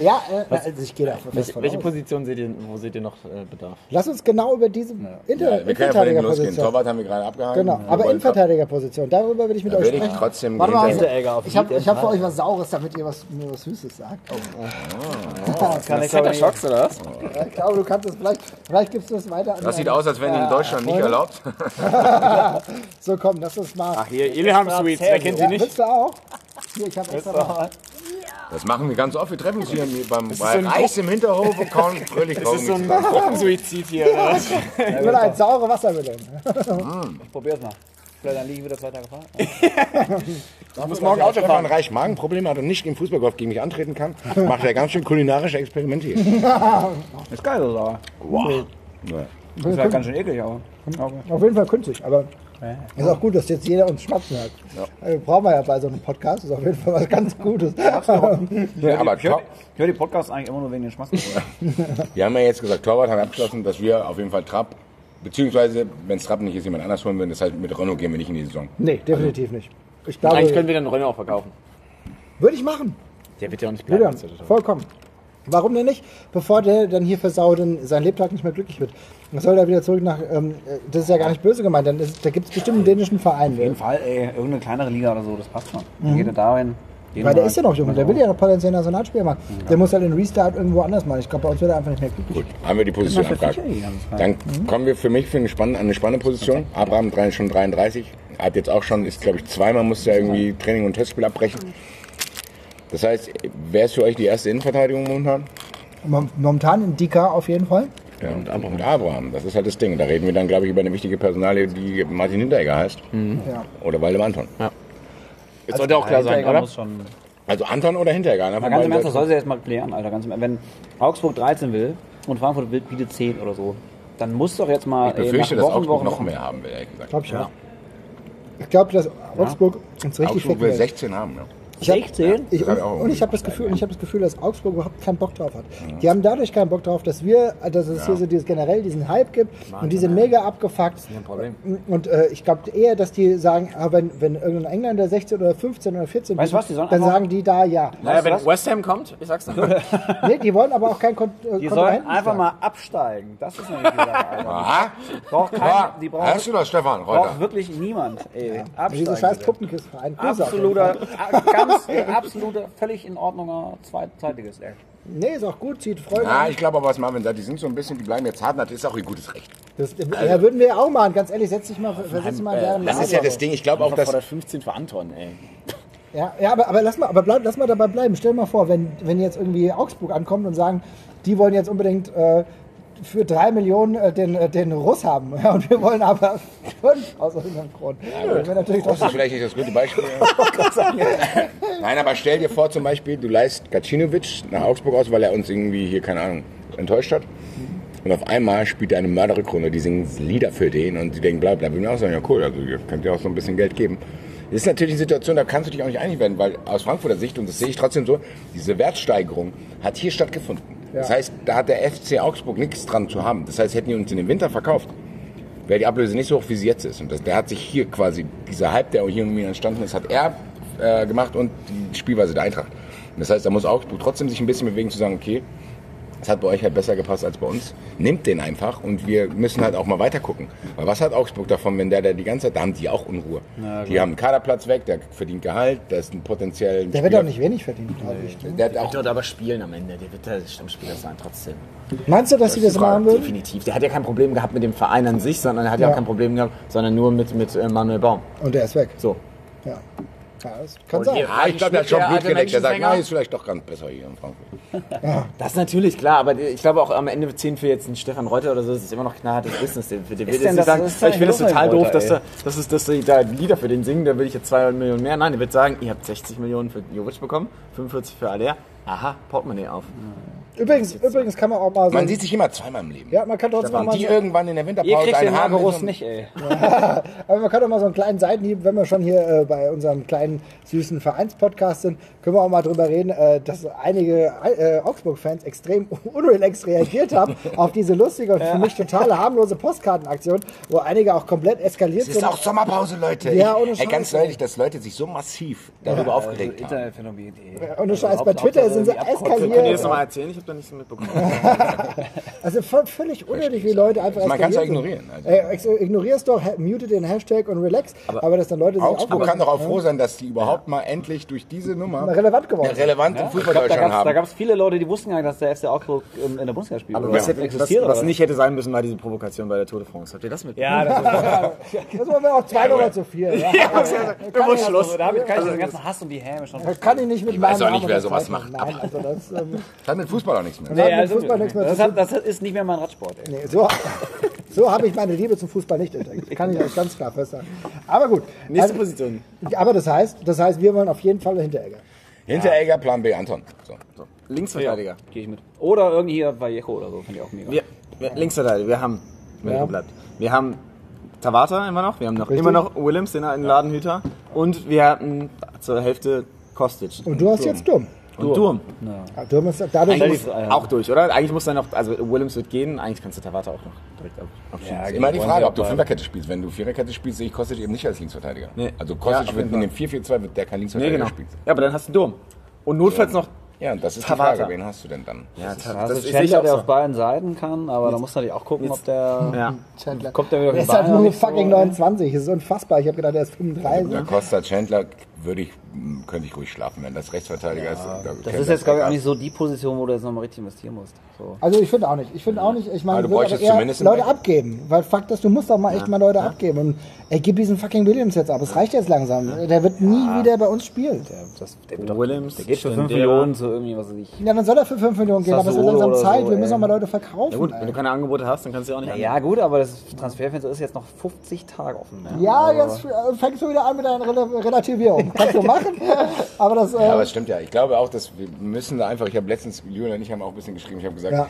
Ja, äh, also ich gehe da Welche, von welche. Position seht ihr, wo seht ihr noch äh, Bedarf? Lass uns genau über diese Inter Ja, wir können ja von hinten losgehen. Torwart haben wir gerade abgehalten. Genau, aber Innenverteidigerposition, darüber will ich mit Da euch würde ich sprechen. trotzdem Warte mal, auf ich habe hab für euch was Saures, damit ihr was, mir was Süßes sagt. Kann ich aber nicht. oder was? Ich glaube, du kannst es vielleicht, vielleicht gibst du es weiter an. Das sieht aus, als wenn die in Deutschland nicht erlaubt. So, komm, lass uns mal. Ach hier, Ilham Sweets, wer kennt sie ja, nicht? willst du auch? Hier, ich habe extra noch. Das machen wir ganz oft. Wir treffen uns hier beim, bei so ein Reis im Hinterhof und kauen fröhlich Das ist so ein Gruppensuizid hier. Oder? was? Ich will ein saure Wassermelone. Ich probier's mal. Vielleicht dann liegen wir wieder zwei Tage fahren. Ich muss morgen Auto fahren. Reich Magenprobleme hat und nicht im Fußballgolf gegen mich antreten kann, macht er ganz schön kulinarische Experimente hier. Ist geil, so aber. Ja. Ist halt ganz schön eklig, aber. Auf jeden Fall künstlich, aber ist auch gut, dass jetzt jeder uns schmatzen hat. Also, brauchen wir ja bei so einem Podcast, ist auf jeden Fall was ganz Gutes. Ja, aber Ich höre hör die Podcasts eigentlich immer nur wegen den Schmatzgebrüchen. wir haben ja jetzt gesagt, Torwart haben wir abgeschlossen, dass wir auf jeden Fall Trapp, beziehungsweise wenn es Trapp nicht ist, jemand anders holen würden. Das heißt, mit Renault gehen wir nicht in die Saison. Nee, definitiv nicht. Ich Eigentlich können glaube, wir den Renault auch verkaufen. würde ich machen. Der wird ja auch nicht bleiben. Julian, vollkommen. Warum denn nicht? Bevor der dann hier versaut und sein Lebtag nicht mehr glücklich wird. Dann soll er wieder zurück nach, ähm, das ist ja gar nicht böse gemeint, dann ist, da gibt es bestimmt einen dänischen Verein. Auf jeden Fall, ey, irgendeine kleinere Liga oder so, das passt schon. Dann geht er dahin. Weil der ist ja noch jung, der will ja noch potenziell Nationalspieler machen. Der muss halt den Restart irgendwo anders machen. Ich glaube, bei uns wird er einfach nicht mehr glücklich. Gut, haben wir die Position abgehakt. Dann kommen wir für mich für eine spannende, eine spannende Position. Abraham schon 33, hat jetzt auch schon, ist glaube ich zweimal musste er irgendwie Training und Testspiel abbrechen. Das heißt, wer ist für euch die erste Innenverteidigung momentan? Mom- Momentan in Dika auf jeden Fall. Ja, und Abraham. Abraham, das ist halt das Ding. Da reden wir dann, glaube ich, über eine wichtige Personalie, die Martin Hinteregger heißt. Ja. Oder Waldemar Anton. Jetzt sollte auch klar sein, oder? Also Anton oder Hinteregger? Von ganz im Ernst, das soll- sie jetzt mal klären, Alter. Ganz im Ernst. Wenn Augsburg 13 will und Frankfurt will- bietet 10 oder so, dann muss doch jetzt mal. Ich befürchte, ey, dass nach Wochen, Augsburg Wochen, noch mehr haben will, ehrlich gesagt. Glaube ich auch. Ich glaube, dass Augsburg uns richtig Augsburg will wegwählt. 16 haben, ja. Ich hab- 16? Ich, Das hab und, und ich habe das Gefühl, und ich habe das Gefühl, dass Augsburg überhaupt keinen Bock drauf hat. Die haben dadurch keinen Bock drauf, dass wir, dass es hier so dieses generell diesen Hype gibt und die sind mega abgefuckt. Und äh, ich glaube eher, dass die sagen, ah, wenn, wenn irgendein Engländer 16 oder 15 oder 14 Weißt bietet, was, dann sagen die da ja. Naja, wenn was? West Ham kommt, ich sag's dir. Nee, die wollen aber auch kein Kon äh, Die sollen einfach sein. mal absteigen. Das ist nämlich die Sache. Aha. Braucht kein, Ja, die brauchen, Hörst du das, Stefan? braucht wirklich niemand. Ey, absteigen. Diese scheiß jeden Absoluter, Fall. a- ganz absoluter, völlig in Ordnung zweitzeitiges, ey. Nee, ist auch gut, zieht Freude. Ja, ich glaube aber, was Marvin sagt, die sind so ein bisschen, die bleiben jetzt hart, das ist auch ihr gutes Recht. Das, ja, würden wir auch machen, ganz ehrlich, setz dich mal, versetz dich mal deren Das ist ja das Ding, ich glaube auch, dass... Fordert 15 für Anton, ey. Ja, ja aber, aber, lass mal, aber bleib, lass mal dabei bleiben. Stell dir mal vor, wenn, wenn jetzt irgendwie Augsburg ankommt und sagen, die wollen jetzt unbedingt äh, für drei Millionen äh, den, äh, den Russ haben. Ja, und wir wollen aber fünf aus irgendeinem Grund. das wäre natürlich Das doch ist vielleicht nicht das gute Beispiel. Nein, aber stell dir vor zum Beispiel, du leist Gacinovic nach Augsburg aus, weil er uns irgendwie hier, keine Ahnung, enttäuscht hat. Und auf einmal spielt er eine Mörderrückrunde, die singen Lieder für den und die denken, bla bla. Da würden wir auch sagen, ja cool, also ihr könnt ja auch so ein bisschen Geld geben. Das ist natürlich eine Situation, da kannst du dich auch nicht einig werden, weil aus Frankfurter Sicht, und das sehe ich trotzdem so, diese Wertsteigerung hat hier stattgefunden. Das heißt, da hat der FC Augsburg nichts dran zu haben. Das heißt, hätten die uns in den Winter verkauft, wäre die Ablöse nicht so hoch, wie sie jetzt ist. Und das, der hat sich hier quasi, dieser Hype, der hier ihn entstanden ist, hat er äh, gemacht und die Spielweise der Eintracht. Und das heißt, da muss Augsburg trotzdem sich ein bisschen bewegen, zu sagen, okay, es hat bei euch halt besser gepasst als bei uns. Nehmt den einfach und wir müssen halt auch mal weiter gucken. Weil was hat Augsburg davon, wenn der, der die ganze Zeit, da haben die auch Unruhe. die haben einen Kaderplatz weg, der verdient Gehalt, der ist ein potenziell. Der wird auch nicht wenig verdienen, glaube ich. Der Der auch wird dort aber spielen am Ende. Der wird der Stammspieler sein trotzdem. Meinst du, dass sie das Frage. machen würden? Definitiv. Der hat ja kein Problem gehabt mit dem Verein an sich, sondern er hat ja, Ja. auch kein Problem gehabt, sondern nur mit, mit äh, Manuel Baum. Und der ist weg. So. Ja. Ja, das kann Und sein. Ah, ich glaube, der hat schon alte geleckt. Der sagt, nein, ist vielleicht doch ganz besser hier in Frankfurt. Das ist natürlich klar, aber ich glaube auch am Ende zehn für jetzt einen Stefan Reuter oder so, das ist immer noch knallhartes Business. Der will jetzt denn das- sagen, ist ich finde eigentlich total Reuter, doof, dass, da, dass, es, dass die da Lieder für den singen, da will ich jetzt 200 Millionen mehr. Nein, der wird sagen, ihr habt 60 Millionen für Jovic bekommen, 45 für Aller. Aha, Portemonnaie auf. Übrigens, übrigens kann man auch mal so. Man sieht sich immer zweimal im Leben. ja, man kann trotzdem mal die so, irgendwann in der Ihr Winterpause kriegt den und- nicht, ey. aber man kann auch mal so einen kleinen Seitenhieb, wenn wir schon hier äh, bei unserem kleinen süßen Vereinspodcast sind, können wir auch mal drüber reden, äh, dass einige äh, Augsburg-Fans extrem unrelaxed reagiert haben auf diese lustige und für mich total harmlose Postkartenaktion, wo einige auch komplett eskaliert Es ist sind. auch Sommerpause, Leute. Ja, Ich- ohne Ey, Scheiß, ganz neulich, dass Leute sich so massiv darüber aufgeregt haben. Internetphänomen, ey. Ohne Scheiß, bei Twitter sind sie eskaliert. Könnt ihr das nochmal erzählen? Ich habe da nichts mitbekommen. Also voll, völlig unnötig, wie Leute einfach Man kann's ja eskaliert ignorieren, sind. Äh, ex- ignorier's doch, mute den Hashtag und relax, aber, dass dann Leute sich Augsburg kann doch auch froh sein, dass die überhaupt mal endlich durch diese Nummer relevant geworden sind. relevant im Ich Fußball glaub, da Deutschland gab es haben. viele Leute, die wussten gar nicht, dass der FC Augsburg ähm, in der Bundesliga spielt. Aber oder? was, hätte, was, existiert, was oder? nicht hätte sein müssen, war diese Provokation bei der Tour de France. Habt ihr das mitbekommen? Ja, das Das war mir auch zwei Nummer zu viel. Ja. Da muss Schluss. da habe ich kann ich den ganzen Hass und die Häme schon. Das kann ich nicht mit Ich weiß auch nicht, wer sowas macht, Nein, also das, ähm, Das hat mit Fußball auch nichts mehr. Nee, mit also, Fußball nichts mehr das, hat, das ist nicht mehr mein Radsport. Ey. nee, so, so habe ich meine Liebe zum Fußball nicht entdeckt. Kann ich euch ganz klar festsagen. Aber gut. Nächste Also, Position. aber das heißt, das heißt, wir wollen auf jeden Fall Hinteregger. Hinteregger, Plan B, Anton. So. Linksverteidiger. Gehe ich mit. Oder irgendwie hier Vallejo oder so, finde ich auch mega. Wir, wir, Linksverteidiger, wir haben, wenn Ja. bleibt. Wir haben Tabata immer noch, wir haben noch Richtig. immer noch Willems, den einen Ladenhüter. Und wir hatten zur Hälfte Kostic. Und du hast jetzt Dumm. Und Durm. Ja, Durm ist dadurch. Muss- muss, auch durch, oder? Eigentlich muss dann noch, also Willems wird gehen, eigentlich kannst du Tabata auch noch direkt ab, abschieben. Ja, Immer die Frage, ob du Fünferkette spielst. Wenn du Viererkette spielst, sehe ich Kostic eben nicht als Linksverteidiger. Nee. Also Ja, Kostic auf wird in dem 4-4-2 wird der kein Nee, Linksverteidiger genau. spielen. Ja, aber dann hast du Durm. Und notfalls noch. Ja, und das ist Tabata. die Frage, wen hast du denn dann? Ja, Da das, das ist Chandler, sicher der auch auf beiden Seiten kann, aber da musst du natürlich auch gucken, ob der. Ja. Chandler. Kommt der wieder auf Der ist halt nur so, fucking ey? 29. Das ist unfassbar. Ich habe gedacht, der ist 35. Da Costa Chandler würde ich, könnte ich ruhig schlafen, wenn das Rechtsverteidiger ist. Da Das ist jetzt, glaube ich, auch nicht so die Position, wo du jetzt nochmal richtig investieren musst. So. Also ich finde auch nicht. Ich finde auch nicht. Ich meine, du bräuchtest eher zumindest Leute abgeben. Weil Fakt ist, du musst doch mal echt mal Leute abgeben. Und ey, gib diesen fucking Williams jetzt ab. Es reicht jetzt langsam. Der wird nie wieder bei uns spielen. Der, das, der, wird doch, Williams, der geht für 5 Stendera. Millionen zu irgendwie, was weiß ich. Ja, dann soll er für 5 Millionen gehen, aber es ist langsam Zeit. so, Wir müssen auch mal Leute verkaufen. Ja gut, ey. wenn du keine Angebote hast, dann kannst du ja auch nicht Ja, gut, aber das Transferfenster ist jetzt noch 50 Tage offen. Ne? Ja, jetzt äh, fängst du wieder an mit deiner Rel Relativierung. Kannst du machen, aber das. Äh, Ja, aber es stimmt ja. Ich glaube auch, dass wir müssen da einfach, ich habe letztens, Julian und ich haben auch ein bisschen geschrieben, ich habe gesagt, Ja.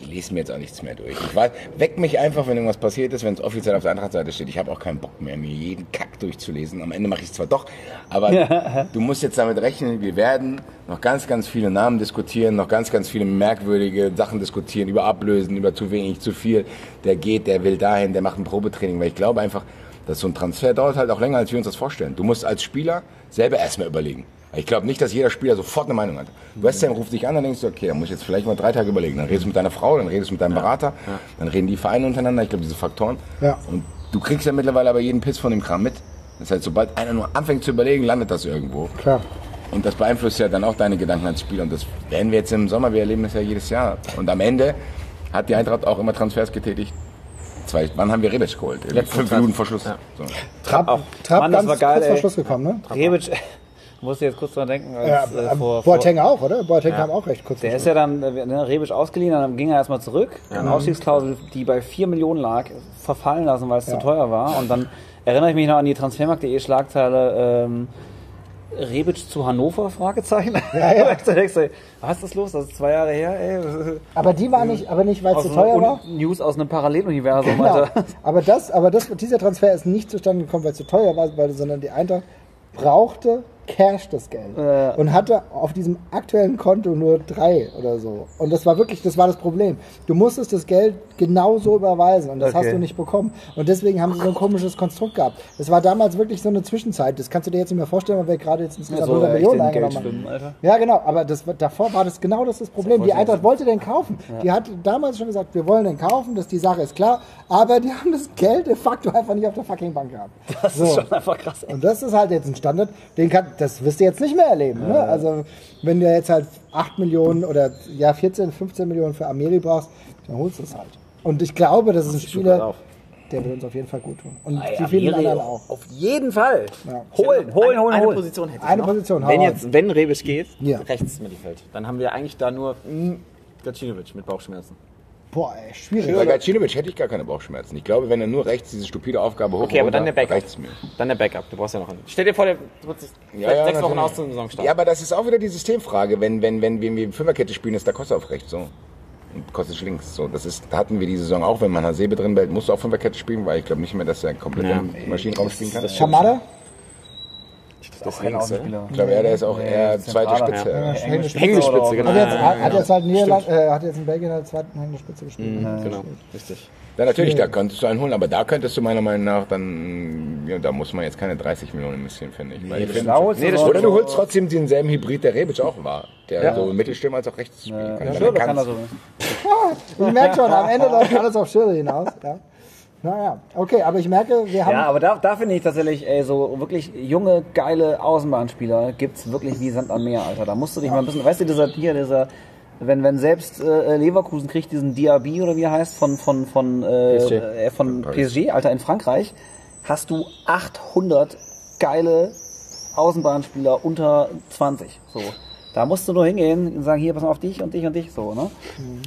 ich lese mir jetzt auch nichts mehr durch. Ich weiß, weck mich einfach, wenn irgendwas passiert ist, wenn es offiziell auf der Eintrachtseite steht. Ich habe auch keinen Bock mehr, mir jeden Kack durchzulesen. Am Ende mache ich es zwar doch, aber du musst jetzt damit rechnen, wir werden noch ganz, ganz viele Namen diskutieren, noch ganz, ganz viele merkwürdige Sachen diskutieren, über Ablösen, über zu wenig, zu viel. Der geht, der will dahin, der macht ein Probetraining, weil ich glaube einfach, dass so ein Transfer dauert halt auch länger, als wir uns das vorstellen. Du musst als Spieler selber erstmal überlegen. Ich glaube nicht, dass jeder Spieler sofort eine Meinung hat. West Ham ruft dich an, dann denkst du, okay, dann muss ich jetzt vielleicht mal drei Tage überlegen. Dann redest du mit deiner Frau, dann redest du mit deinem Berater, dann reden die Vereine untereinander. Ich glaube, diese Faktoren. Ja. Und du kriegst ja mittlerweile aber jeden Piss von dem Kram mit. Das heißt, sobald einer nur anfängt zu überlegen, landet das irgendwo. Klar. Und das beeinflusst ja dann auch deine Gedanken als Spieler. Und das werden wir jetzt im Sommer, wir erleben das ja jedes Jahr. Und am Ende hat die Eintracht auch immer Transfers getätigt. Zwei, wann haben wir Rebic geholt? Fünf Minuten vor Schluss. So. Trapp, Trapp Mann, das ganz war geil, kurz vor. Schluss gekommen, ne? Rebic, musste jetzt kurz dran denken, als Ja, äh, äh, vor, vor, Boateng auch, oder? Boateng kam auch recht kurz Der vor ist ja dann, äh, ne, Rebic ausgeliehen, dann ging er erstmal zurück. Eine Ausstiegsklausel, die bei 4 Millionen lag, verfallen lassen, weil es zu teuer war. Und dann erinnere ich mich noch an die Transfermarkt.de Schlagzeile, ähm, Rebic zu Hannover? Fragezeichen. Ja, ja. was ist das los? Das ist zwei Jahre her, ey. Aber die war nicht, aber nicht, weil es zu so teuer war. News aus einem Paralleluniversum, Genau. Alter. Aber das, aber das, dieser Transfer ist nicht zustande gekommen, weil es zu teuer war, weil, sondern die Eintracht brauchte Cash das Geld und hatte auf diesem aktuellen Konto nur drei oder so. Und das war wirklich, das war das Problem. Du musstest das Geld genau so überweisen und das Okay. hast du nicht bekommen. Und deswegen haben sie so ein komisches Konstrukt gehabt. Das war damals wirklich so eine Zwischenzeit. Das kannst du dir jetzt nicht mehr vorstellen, weil wir gerade jetzt insgesamt 100 Millionen eingenommen haben. Alter. Ja, genau, aber das, davor war das genau das, das Problem. Die Eintracht wollte den kaufen. Die hat damals schon gesagt, wir wollen den kaufen, das, die Sache ist klar, aber die haben das Geld de facto einfach nicht auf der fucking Bank gehabt. Das So. ist schon einfach krass. ey. Und das ist halt jetzt ein Standard, den kann, das wirst du jetzt nicht mehr erleben. Ne? Also, wenn du jetzt halt 8 Millionen oder ja 14, 15 Millionen für Amiri brauchst, dann holst du es halt. Und ich glaube, das ist ein Spieler, der wird uns auf jeden Fall gut tun. Und die vielen anderen auch. Auf jeden Fall. Ja. Holen, holen, eine, holen, eine holen. Position hätte ich Eine noch. Position, Wenn jetzt, wenn Rebic geht, Ja. rechts Mittelfeld, dann haben wir eigentlich da nur mm, Gacinovic mit Bauchschmerzen. Boah, ey, schwierig. Bei Gacinovic hätte ich gar keine Bauchschmerzen. Ich glaube, wenn er nur rechts diese stupide Aufgabe hoch Okay, aber runter, dann der Backup. reicht's mir. Dann der Backup. Du brauchst ja noch einen. Stell dir vor, der wird sich Ja, ja, sechs Wochen aus zum Saisonstart. Ja, aber das ist auch wieder die Systemfrage. Wenn, wenn, wenn wir in Fünferkette spielen, ist da Kosta auf rechts so. Und Kostic links. So, das ist, da hatten wir die Saison auch, wenn man Hasebe drin behält, musst du auch Fünferkette spielen, weil ich glaube nicht mehr, dass er komplett Ja. im Maschinenraum spielen kann. Kamada? Das Kein links, Außenspieler. Ich glaube, er ist auch eher zweite. Spitze. Ja, Hängende Spitze Hängende oder auch- Spitze, genau. Hat jetzt, Ja, hat, ja, hat ja. jetzt halt Niederland, äh, hat jetzt in Belgien als zweiten hängende Spitze gespielt. Mhm, genau, richtig. Ja, natürlich, da könntest du einen holen, aber da könntest du meiner Meinung nach dann, ja, da muss man jetzt keine 30 Millionen investieren, finde ich. Weil ich finde- Schlau Nee, das oder du holst trotzdem denselben Hybrid, der Rebic auch war, der so Mittelstürmer als auch rechts spielen kann. Ja, Dann sure, kann er so. Ich merke schon, am Ende läuft alles auf Schirre hinaus. Ja. Naja, okay, aber ich merke, wir haben. Ja, aber da, da finde ich tatsächlich, ey, so wirklich junge, geile Außenbahnspieler gibt's wirklich wie Sand am Meer, Alter. Da musst du dich mal ein bisschen, weißt du, dieser, hier, dieser, wenn, wenn selbst äh, Leverkusen kriegt diesen Diaby oder wie er heißt, von, von, von, äh, PSG. äh, von PSG, Alter, in Frankreich, hast du 800 geile Außenbahnspieler unter 20, so. Da musst du nur hingehen und sagen, hier, pass mal auf dich und dich und dich, so, ne?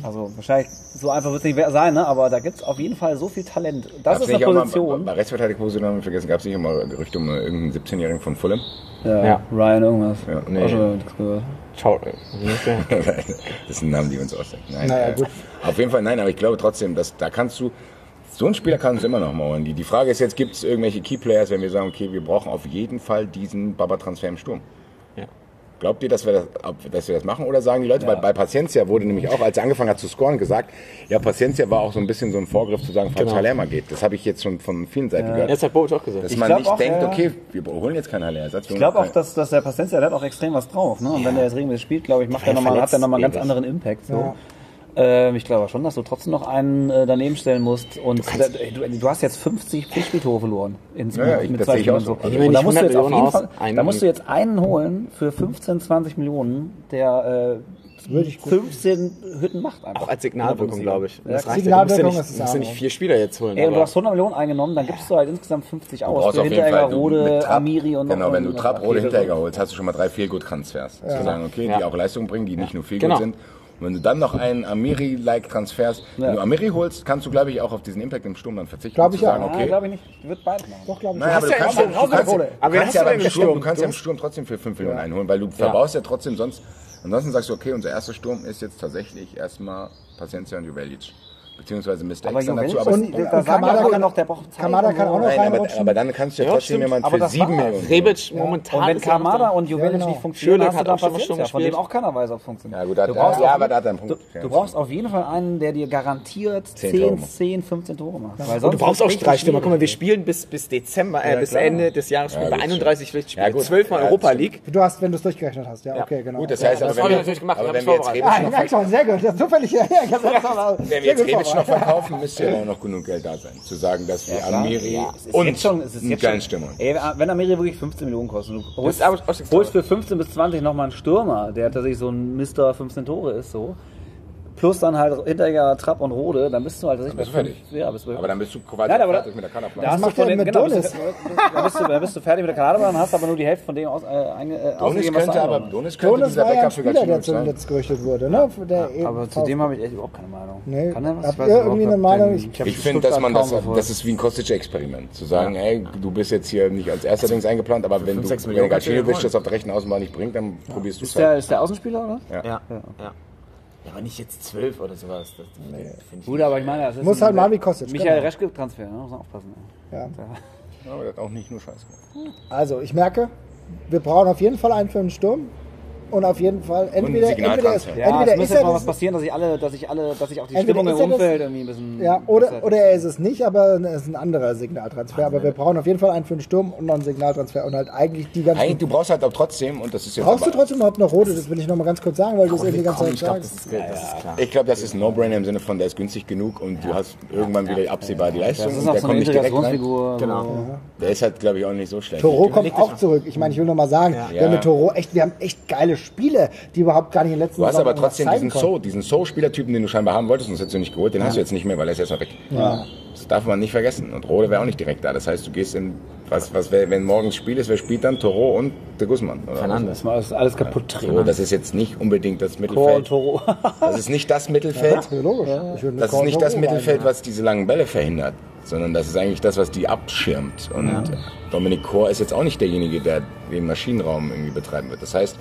Also, wahrscheinlich, so einfach wird's nicht sein, ne? Aber da gibt's auf jeden Fall so viel Talent. Das Gab's ist eine auch mal- Position. Bei Rechtsverteidigungsposition haben wir vergessen, gab es nicht immer Gerüchte um irgendeinen 17-Jährigen von Fulham? Ja, Ja. Ryan irgendwas. Ja, nee. Auch schon nichts gehört. Ciao. das sind Namen, die wir uns ausdenken. Nein, Naja, äh, gut. Auf jeden Fall, nein, aber ich glaube trotzdem, dass da kannst du, so einen Spieler kannst du immer noch mauern. Die, die Frage ist jetzt, gibt es irgendwelche Keyplayers, wenn wir sagen, okay, wir brauchen auf jeden Fall diesen Baba-Transfer im Sturm? Ja. Glaubt ihr, dass wir das, ob, dass wir das machen oder sagen die Leute, weil bei Paciencia wurde nämlich auch, als er angefangen hat zu scoren, gesagt, ja, Paciencia war auch so ein bisschen so ein Vorgriff zu sagen, falls Genau. Haller mal geht. Das habe ich jetzt schon von vielen Seiten gehört. Das hat Bobic auch gesagt. Dass Ich man nicht auch, denkt, ja. okay, wir holen jetzt keinen Haller-Ersatz. Ich glaube auch, dass, dass der Paciencia, der hat auch extrem was drauf. Ne? Und wenn der jetzt regelmäßig spielt, glaube ich, macht er ja noch mal, hat er nochmal einen ganz anderen Impact. So. Ja. Ähm, ich glaube schon, dass du trotzdem noch einen äh, daneben stellen musst. Und du, du, du hast jetzt 50 Pflichtspieltore verloren. In, Ja, ja, ich- mit das zwei Spielen und so. so. Ich meine Und da musst du 100 jetzt auf jeden Fall, da musst du mit. jetzt einen holen für 15, 20 Millionen, der äh, würde ich gut. 15 Hütten macht einfach. Auch als Signalwirkung, glaube ich. Ja, Das reicht. Signalwirkung du musst ja nicht, musst ja nicht vier Spieler jetzt holen. Ey, und du hast 100 Millionen eingenommen, dann gibst du halt insgesamt 50 aus. Für Hinteregger, Rode, mit Trapp, Amiri und Genau, wenn du. Trapp, Rode, Hinteregger holst, hast du schon mal drei Feel-Good-Transfers. Zu sagen, okay, die Ja. auch Leistung bringen, die nicht nur Feel-Good Genau. sind. Und wenn du dann noch einen Amiri-like transfers, wenn Ja. du Amiri holst, kannst du, glaube ich, auch auf diesen Impact im Sturm dann verzichten. Glaub und ich sagen, auch. okay, glaube ich nicht. Ich würde beides machen. Doch, glaube ich. Naja, aber du ja kannst, ja, Sturm du kannst, du kannst hast ja du beim Sturm, du kannst ja im Sturm trotzdem für 5 Millionen einholen, weil du verbaust ja trotzdem sonst. Ansonsten sagst du, okay, unser erster Sturm ist jetzt tatsächlich erstmal Paciencia und Juvelic. Beziehungsweise Mr. Aber X dann Juventus, dazu. Aber, Und- und, da sagen Kamada ja kann- noch, der braucht Zeit. Kamada kann auch noch nein, aber, reinrutschen. aber dann kannst du ja, Ja, trotzdem stimmt. jemanden Aber für das 7 war's. Millionen. Rebic momentan. Und wenn ja Kamada da. und Juvelic genau. nicht funktionieren, hast du hat da auch schon mal Paciencia, Sturm von dem auch keiner weiß, ob es funktioniert. Ja, gut, hat- du brauchst ja, auf aber jeden- da hat er einen Punkt. Du, Ja. du brauchst auf jeden Fall einen, der dir garantiert 10 10, Tore 10, 15 Tore macht. Weil Und du brauchst auch Streichstürmer. Guck mal, wir spielen bis, bis Dezember, äh, Ja, bis. Ende des Jahres spielen Ja, wir gut, 31 Pflichtspiele. Ja, gut. Zwölfmal Ja, Europa. League. Du hast, wenn du es durchgerechnet hast, ja, okay, genau. Gut, das ja. heißt aber, das wenn wir, jetzt Rebic noch sehr gut. Das ist zufällig. Ja, ja, Wenn wir jetzt gut Rebic noch verkaufen, müsste ja auch noch genug Geld da sein. Zu sagen, dass wir. Amiri Ja, es ist und schon, einen geilen schon, Stürmer. Ey, wenn Amiri wirklich 15 Millionen kostet, du holst, holst für 15 bis 20 nochmal einen Stürmer, der tatsächlich so ein Mr. 15 Tore ist, so. Plus dann halt Hinteregger, Trapp und Rode, dann bist du halt du fertig. Ja, bist du Aber dann bist du quasi Nein, aber fertig mit der Da Kaderplanung. hast macht du von den, mit genau, bist Donis? du, da, bist du, da bist du fertig mit der Kaderplanung, hast aber nur die Hälfte von dem aus, äh, einge, äh, Donis ausgegeben, was du könnte aber, Donis könnte Jonas dieser war ja ein Backup für Spieler, der zuletzt gerüchtet wurde. Ne? Der hast. Aber zu dem habe ich echt überhaupt keine Meinung. Nee. Kann er was? Habt ihr irgendwie eine. Meinung? Ich, Ich- finde, dass man das, das ist wie ein Kostic-Experiment. Zu sagen, ey, du bist jetzt hier nicht als erster Dings eingeplant, aber wenn du, Gacinovic das auf der rechten Außenbahn nicht bringt, dann probierst du es der, halt. ist der Außenspieler, oder? Ja. Ja, ja. Ja, aber nicht jetzt zwölf oder sowas. Das, finde ich Gut, aber ich meine, das ist Muss halt mal wie Kostic, Michael genau. Reschke-Transfer, ne? muss man aufpassen. ey. Ja. Aber der hat auch nicht nur Scheiß gemacht. Also, ich merke, wir brauchen auf jeden Fall einen für den Sturm. Und auf jeden Fall entweder, entweder, ist. Ja, entweder es ist er jetzt mal was passieren, dass ich alle, dass ich alle, dass ich auch die Stimmung im Umfeld irgendwie ein bisschen. ja, oder, besser- oder er ist es nicht, aber es ist ein anderer Signaltransfer. Aber wir brauchen auf jeden Fall einen für den Sturm und noch einen Signaltransfer und halt eigentlich die ganzen. Eigentlich, du brauchst halt auch trotzdem, und das ist jetzt Brauchst du trotzdem überhaupt noch rote? Das will ich noch mal ganz kurz sagen, weil du es eben die ganze Zeit ich glaube, sagst. das ist, das ist klar. Ich glaube, das ist ein No-Brainer im Sinne von, der ist günstig genug und du hast irgendwann wieder absehbar die Leistung. Das ist auch der so eine kommt nicht direkt rein. Integrationsfigur. Genau. Der ist halt, glaube ich, auch nicht so schlecht. Toro kommt auch zurück. Ich meine, ich will noch mal sagen, wir Ja. haben mit Toro echt, wir haben echt geile Spiele, die überhaupt gar nicht in den letzten Du hast aber trotzdem diesen konnten. So, diesen So-Spielertypen, den du scheinbar haben wolltest, und das hättest du nicht geholt, den hast du jetzt nicht mehr, weil er ist erstmal weg. Das darf man nicht vergessen. Und Rode wäre auch nicht direkt da. Das heißt, du gehst in, was, was wär, wenn morgens Spiel ist, wer spielt dann? Toro und der Guzman. Oder Fernandes. Das ist alles kaputt so, das ist jetzt nicht unbedingt das Mittelfeld. Toro. Das ist nicht das Mittelfeld. Ja, logisch. Das ist nicht das Mittelfeld, ja. was diese langen Bälle verhindert, sondern das ist eigentlich das, was die abschirmt. Und Dominik Kor ist jetzt auch nicht derjenige, der den Maschinenraum irgendwie betreiben wird. Das heißt,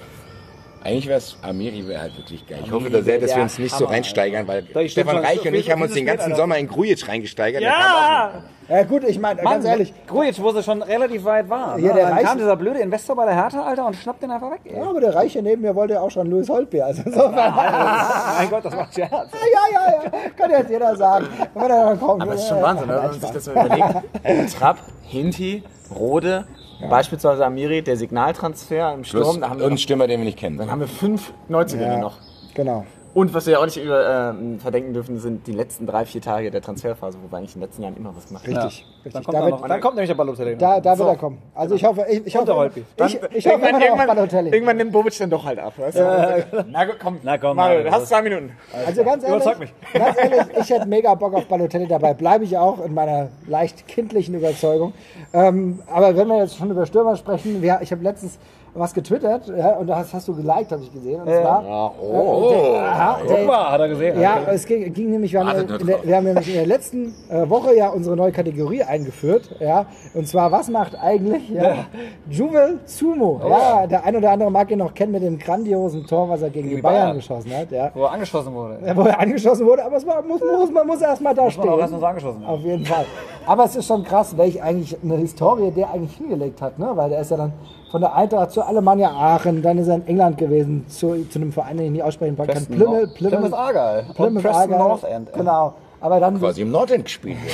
eigentlich wäre es, Amiri wäre halt wirklich geil. Ich hoffe da sehr, dass wir uns nicht so reinsteigern, weil ich Stefan Reich und ich haben uns den ganzen. Sommer in Grujic reingesteigert. Ja! Ja gut, ich meine, ganz ehrlich, Grujic, wo sie schon relativ weit war. Ja, ne? der Dann Reich- kam dieser blöde Investor bei der Hertha, Alter, und schnappt den einfach weg. Ey. ja, aber der Reiche neben mir wollte ja auch schon Louis Holtby. Also insofern, ja, mein Gott, das macht Scherz. ja, ja, kann jetzt jeder sagen. Wenn er dann kommt, Aber das ist ja, schon Wahnsinn, ne? wenn man sich das so überlegt. Trapp, Hinti, Rode, beispielsweise Amiri, der Signaltransfer im Plus, Sturm. Da haben wir und einen noch, Stürmer, den wir nicht kennen. dann haben wir fünf Neuzugänge Ja, noch. Genau. Und was wir ja auch nicht über, ähm, verdenken dürfen, sind die letzten drei, vier Tage der Transferphase, wo wir eigentlich in den letzten Jahren immer was gemacht haben. Richtig. Dann richtig. kommt, Da dann, wird- noch, dann kommt nämlich der Balotelli. Da, da wird er kommen. Also ich hoffe, ich, ich hoffe, Holtby. ich, ich hoffe immer noch auf Balotelli. irgendwann nimmt Bobic dann doch halt ab. Weißt du? Na gut, komm, Na komm, Mario, du hast zwei Minuten. Also ganz ehrlich, Überzeug mich. ganz ehrlich, ich hätte mega Bock auf Balotelli, dabei bleibe ich auch in meiner leicht kindlichen Überzeugung. Ähm, aber wenn wir jetzt schon über Stürmer sprechen, wir, ich habe letztens was getwittert ja, und das hast du geliked, habe ich gesehen. Und zwar, Ja, oh, äh, der, aha, der, mal, hat er gesehen. ja, es ging, ging nämlich, wir haben, Wartet ja der, wir haben nämlich in der letzten äh, Woche ja unsere neue Kategorie eingeführt, ja, und zwar, was macht eigentlich ja, Juvel Sumo? Ja, der ein oder andere mag ihn noch kennen mit dem grandiosen Tor, was er gegen, die die Bayern, Bayern. geschossen hat, ja. Wo er angeschossen wurde. Ja, wo er angeschossen wurde, aber es war, muss, muss, man muss erst mal da Man auch erst mal stehen. so angeschossen. Auf jeden Fall. Aber es ist schon krass, welch eigentlich eine Historie der eigentlich hingelegt hat, ne? Weil der ist ja dann von der Eintracht zu Alemannia Aachen, dann ist er in England gewesen, zu, zu einem Verein, den ich nicht aussprechen kann. Preston Plymouth, North- Plymouth Argyle. Plymouth Preston Argyle. North End. Genau. Aber dann quasi im Nordend gespielt.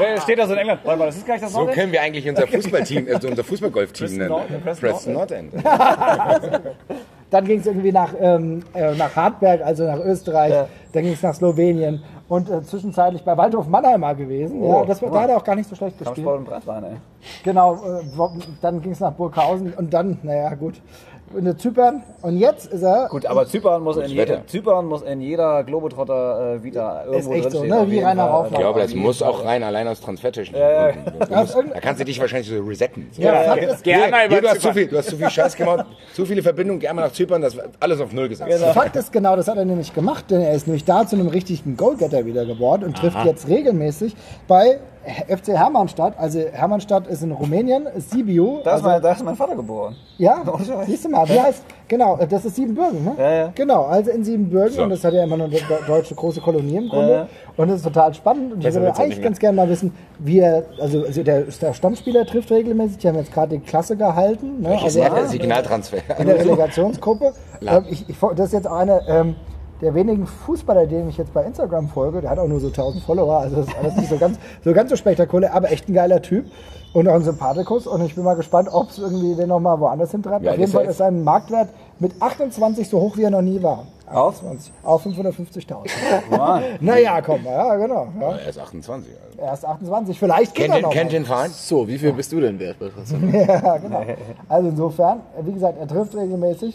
Äh, steht da so in England. Warte mal, das ist gar nicht das So Nordend? können wir eigentlich unser Fußballteam, also unser Fußballgolfteam nennen. Preston Nordend. Dann ging es irgendwie nach, ähm, äh, nach Hartberg, also nach Österreich. Ja. Dann ging es nach Slowenien und äh, zwischenzeitlich bei Waldhof Mannheim mal gewesen. ja, das war, da hat er auch gar nicht so schlecht gespielt. Kampfsport und Brettwein, ey. Genau, äh, dann ging es nach Burghausen und dann, naja, gut, in Zypern. Und jetzt ist er. Gut, aber Zypern muss, in jeder. Zypern muss in jeder Globetrotter äh, Vita irgendwo echt so, ne? Wie Rainer. Raufmann. Ich glaube, das muss auch rein, allein aus transfertechnischen Ja, ja. Musst- Da kannst du dich wahrscheinlich so resetten. So. Ja, Fakt ist, Hier, hier, du, hast zu viel, du hast zu viel Scheiß gemacht, zu viele Verbindungen, einmal nach Zypern, das wird alles auf Null gesetzt. Fakt ist genau, das hat er nämlich gemacht, denn er ist nämlich da zu einem richtigen Goalgetter wieder geworden und trifft jetzt regelmäßig bei FC Hermannstadt. Also Hermannstadt ist in Rumänien, Sibiu. Da ist, also, mein, da ist mein Vater geboren. ja, siehst du mal, wie heißt, genau, das ist Siebenbürgen, ne? Ja, ja. Genau, also in Siebenbürgen So. und das hat ja immer noch eine de- deutsche große Kolonie im Grunde. Ja. Und das ist total spannend und ich würde eigentlich ganz gerne mal wissen, wie er, also, also der, der Stammspieler trifft regelmäßig, die haben jetzt gerade die Klasse gehalten. Ne? Also er- Mal Signaltransfer. in der Relegationsgruppe. Ähm, ich, ich, das ist jetzt auch eine ähm, der wenigen Fußballer, denen ich jetzt bei Instagram folge. Der hat auch nur so 1000 Follower, also das ist alles nicht so ganz so, ganz so spektakulär, aber echt ein geiler Typ und auch ein Sympathikus. Und ich bin mal gespannt, ob es irgendwie den nochmal woanders hintreibt. Ja, Auf jeden ist Fall ist sein Marktwert mit 28 so hoch, wie er noch nie war. Auf? 28, auf 550.000. Mann. naja, komm, ja, genau. Ja. Er ist 28. Also. Er ist 28, vielleicht Kennt, er den, noch. kennt den Verein? So, wie viel bist du denn wert? Ja, genau. Also insofern, wie gesagt, er trifft regelmäßig.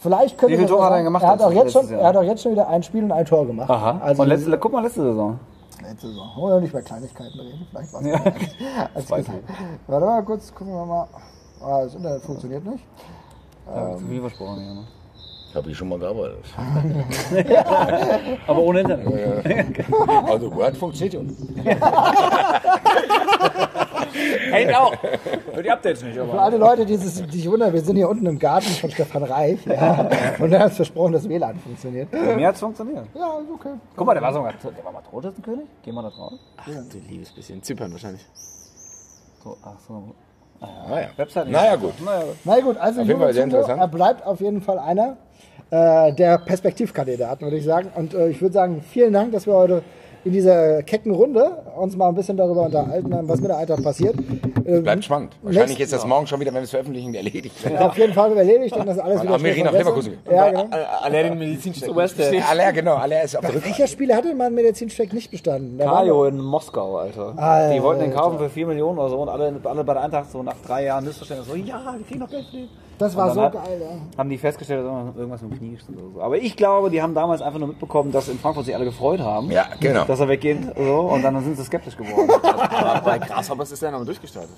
Vielleicht könnte Wie viele Tore hat er gemacht Er hat, auch jetzt schon, Jahr? er hat auch jetzt schon wieder ein Spiel und ein Tor gemacht. Aha. Also und letzte, guck mal, letzte Saison. letzte Saison. Wollen wir nicht bei Kleinigkeiten reden? Vielleicht was. Ja. Als weiß gesagt. Warte mal kurz, gucken wir mal. Ah, das Internet funktioniert nicht. Ja, zu viel versprochen, ja. Ne? Habe ich schon mal gearbeitet. Aber ohne Internet. Also Word funktioniert ja Hey, auch. Die Updates nicht, Für aber. alle Leute, die sich wundern, wir sind hier unten im Garten von Stefan Reich. Ja. Und er hat versprochen, dass WLAN funktioniert. Mir hat's funktioniert. Ja, ist okay. Guck mal, der war sogar, der war mal Torschützenkönig? Gehen wir da drauf? Ach, du liebes bisschen. Zypern wahrscheinlich. So, ach so. Naja, Website nicht. naja gut. Naja, gut. Na gut, also Auf jeden Fall sehr interessant. er bleibt auf jeden Fall einer äh, der Perspektivkandidaten, würde ich sagen. Und äh, ich würde sagen, vielen Dank, dass wir heute in dieser kecken Runde uns mal ein bisschen darüber unterhalten haben, was mit der Eintracht passiert. Ähm, Bleibt spannend. Wahrscheinlich nächstes- ist das morgen schon wieder, wenn wir es veröffentlichen, erledigt. Auf jeden Fall erledigt und das alles Und wieder schnell nach. Leverkusen. Ja, genau. Alle den Medizincheck. Aller, genau, aller ist auf der. Welcher Spieler hatte man Medizincheck nicht bestanden? Kajo in Moskau, Alter. Alter. Die wollten den kaufen für 4 Millionen oder so und alle, alle bei der Eintracht so nach drei Jahren Missverständnis so, ja, wir kriegen noch Geld für den. Das war so dann geil, hat- ja. Haben die festgestellt, dass irgendwas mit dem Knie gestimmt oder so. Aber ich glaube, die haben damals einfach nur mitbekommen, dass in Frankfurt sich alle gefreut haben. Ja, genau. Dass er weggeht. So, und dann sind sie skeptisch geworden. Aber bei Grasshoppers ist er noch durchgestartet.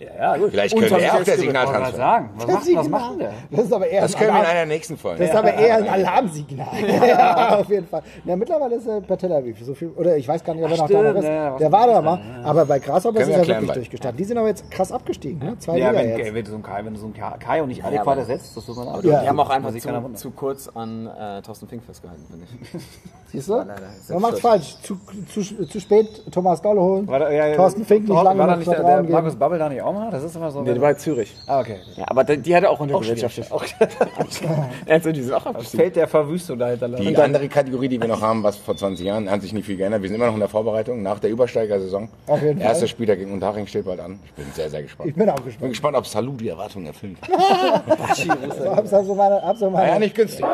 Ja, ja, gut. Vielleicht können wir auch der Signaltransfer. sagen, was macht, was macht denn der? Das ist aber eher Das können wir in einer nächsten Folge. Das ist aber eher ein Alarmsignal. ja, auf jeden Fall. Ja, mittlerweile ist er bei Tel Aviv. So viel, oder ich weiß gar nicht, ob er noch da noch ist. ja, was Der war da mal. Aber bei Grasshoppers ist wir er wirklich durchgestanden. Die sind aber jetzt krass abgestiegen. Ne? Zwei Ja, Liga wenn, jetzt. wenn du so einen Kai, wenn du so einen Kai- und nicht adäquat ersetzt, das tut leid. Ja. Die haben auch einfach zu, zu kurz an äh, Thorsten Fink festgehalten, finde ich. Siehst du? Man macht's falsch. Zu, zu, zu spät Thomas Dolle holen. Ja, ja, Thorsten Fink nicht lange war da nicht der, Markus. Babbel da nicht auch mal? Das ist immer so. Nee, der war in Zürich. ah, okay. Ja, aber die, die hat er auch unterbewirtschaftet. Also, die sind auch Das abgestiegen. Feld der Verwüstung dahinter. Die andere Kategorie, die wir noch haben, was vor 20 Jahren, hat sich nicht viel geändert. Wir sind immer noch in der Vorbereitung nach der Übersteigersaison. Auf jeden Fall. Erster Spieltag gegen Unterhaching steht bald an. Ich bin sehr, sehr gespannt. Ich bin auch bin gespannt. gespannt, ob Salou die Erwartungen erfüllt. Hab's also meine, hab's meine, Naja, nicht günstig.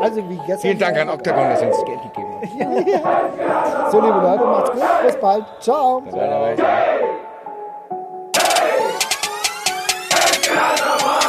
also wie gestern. Vielen Dank an Octagon, dass sie uns das Geld gegeben hat. So, liebe Leute, macht's gut. Bis bald. Ciao. Leider weiß ich.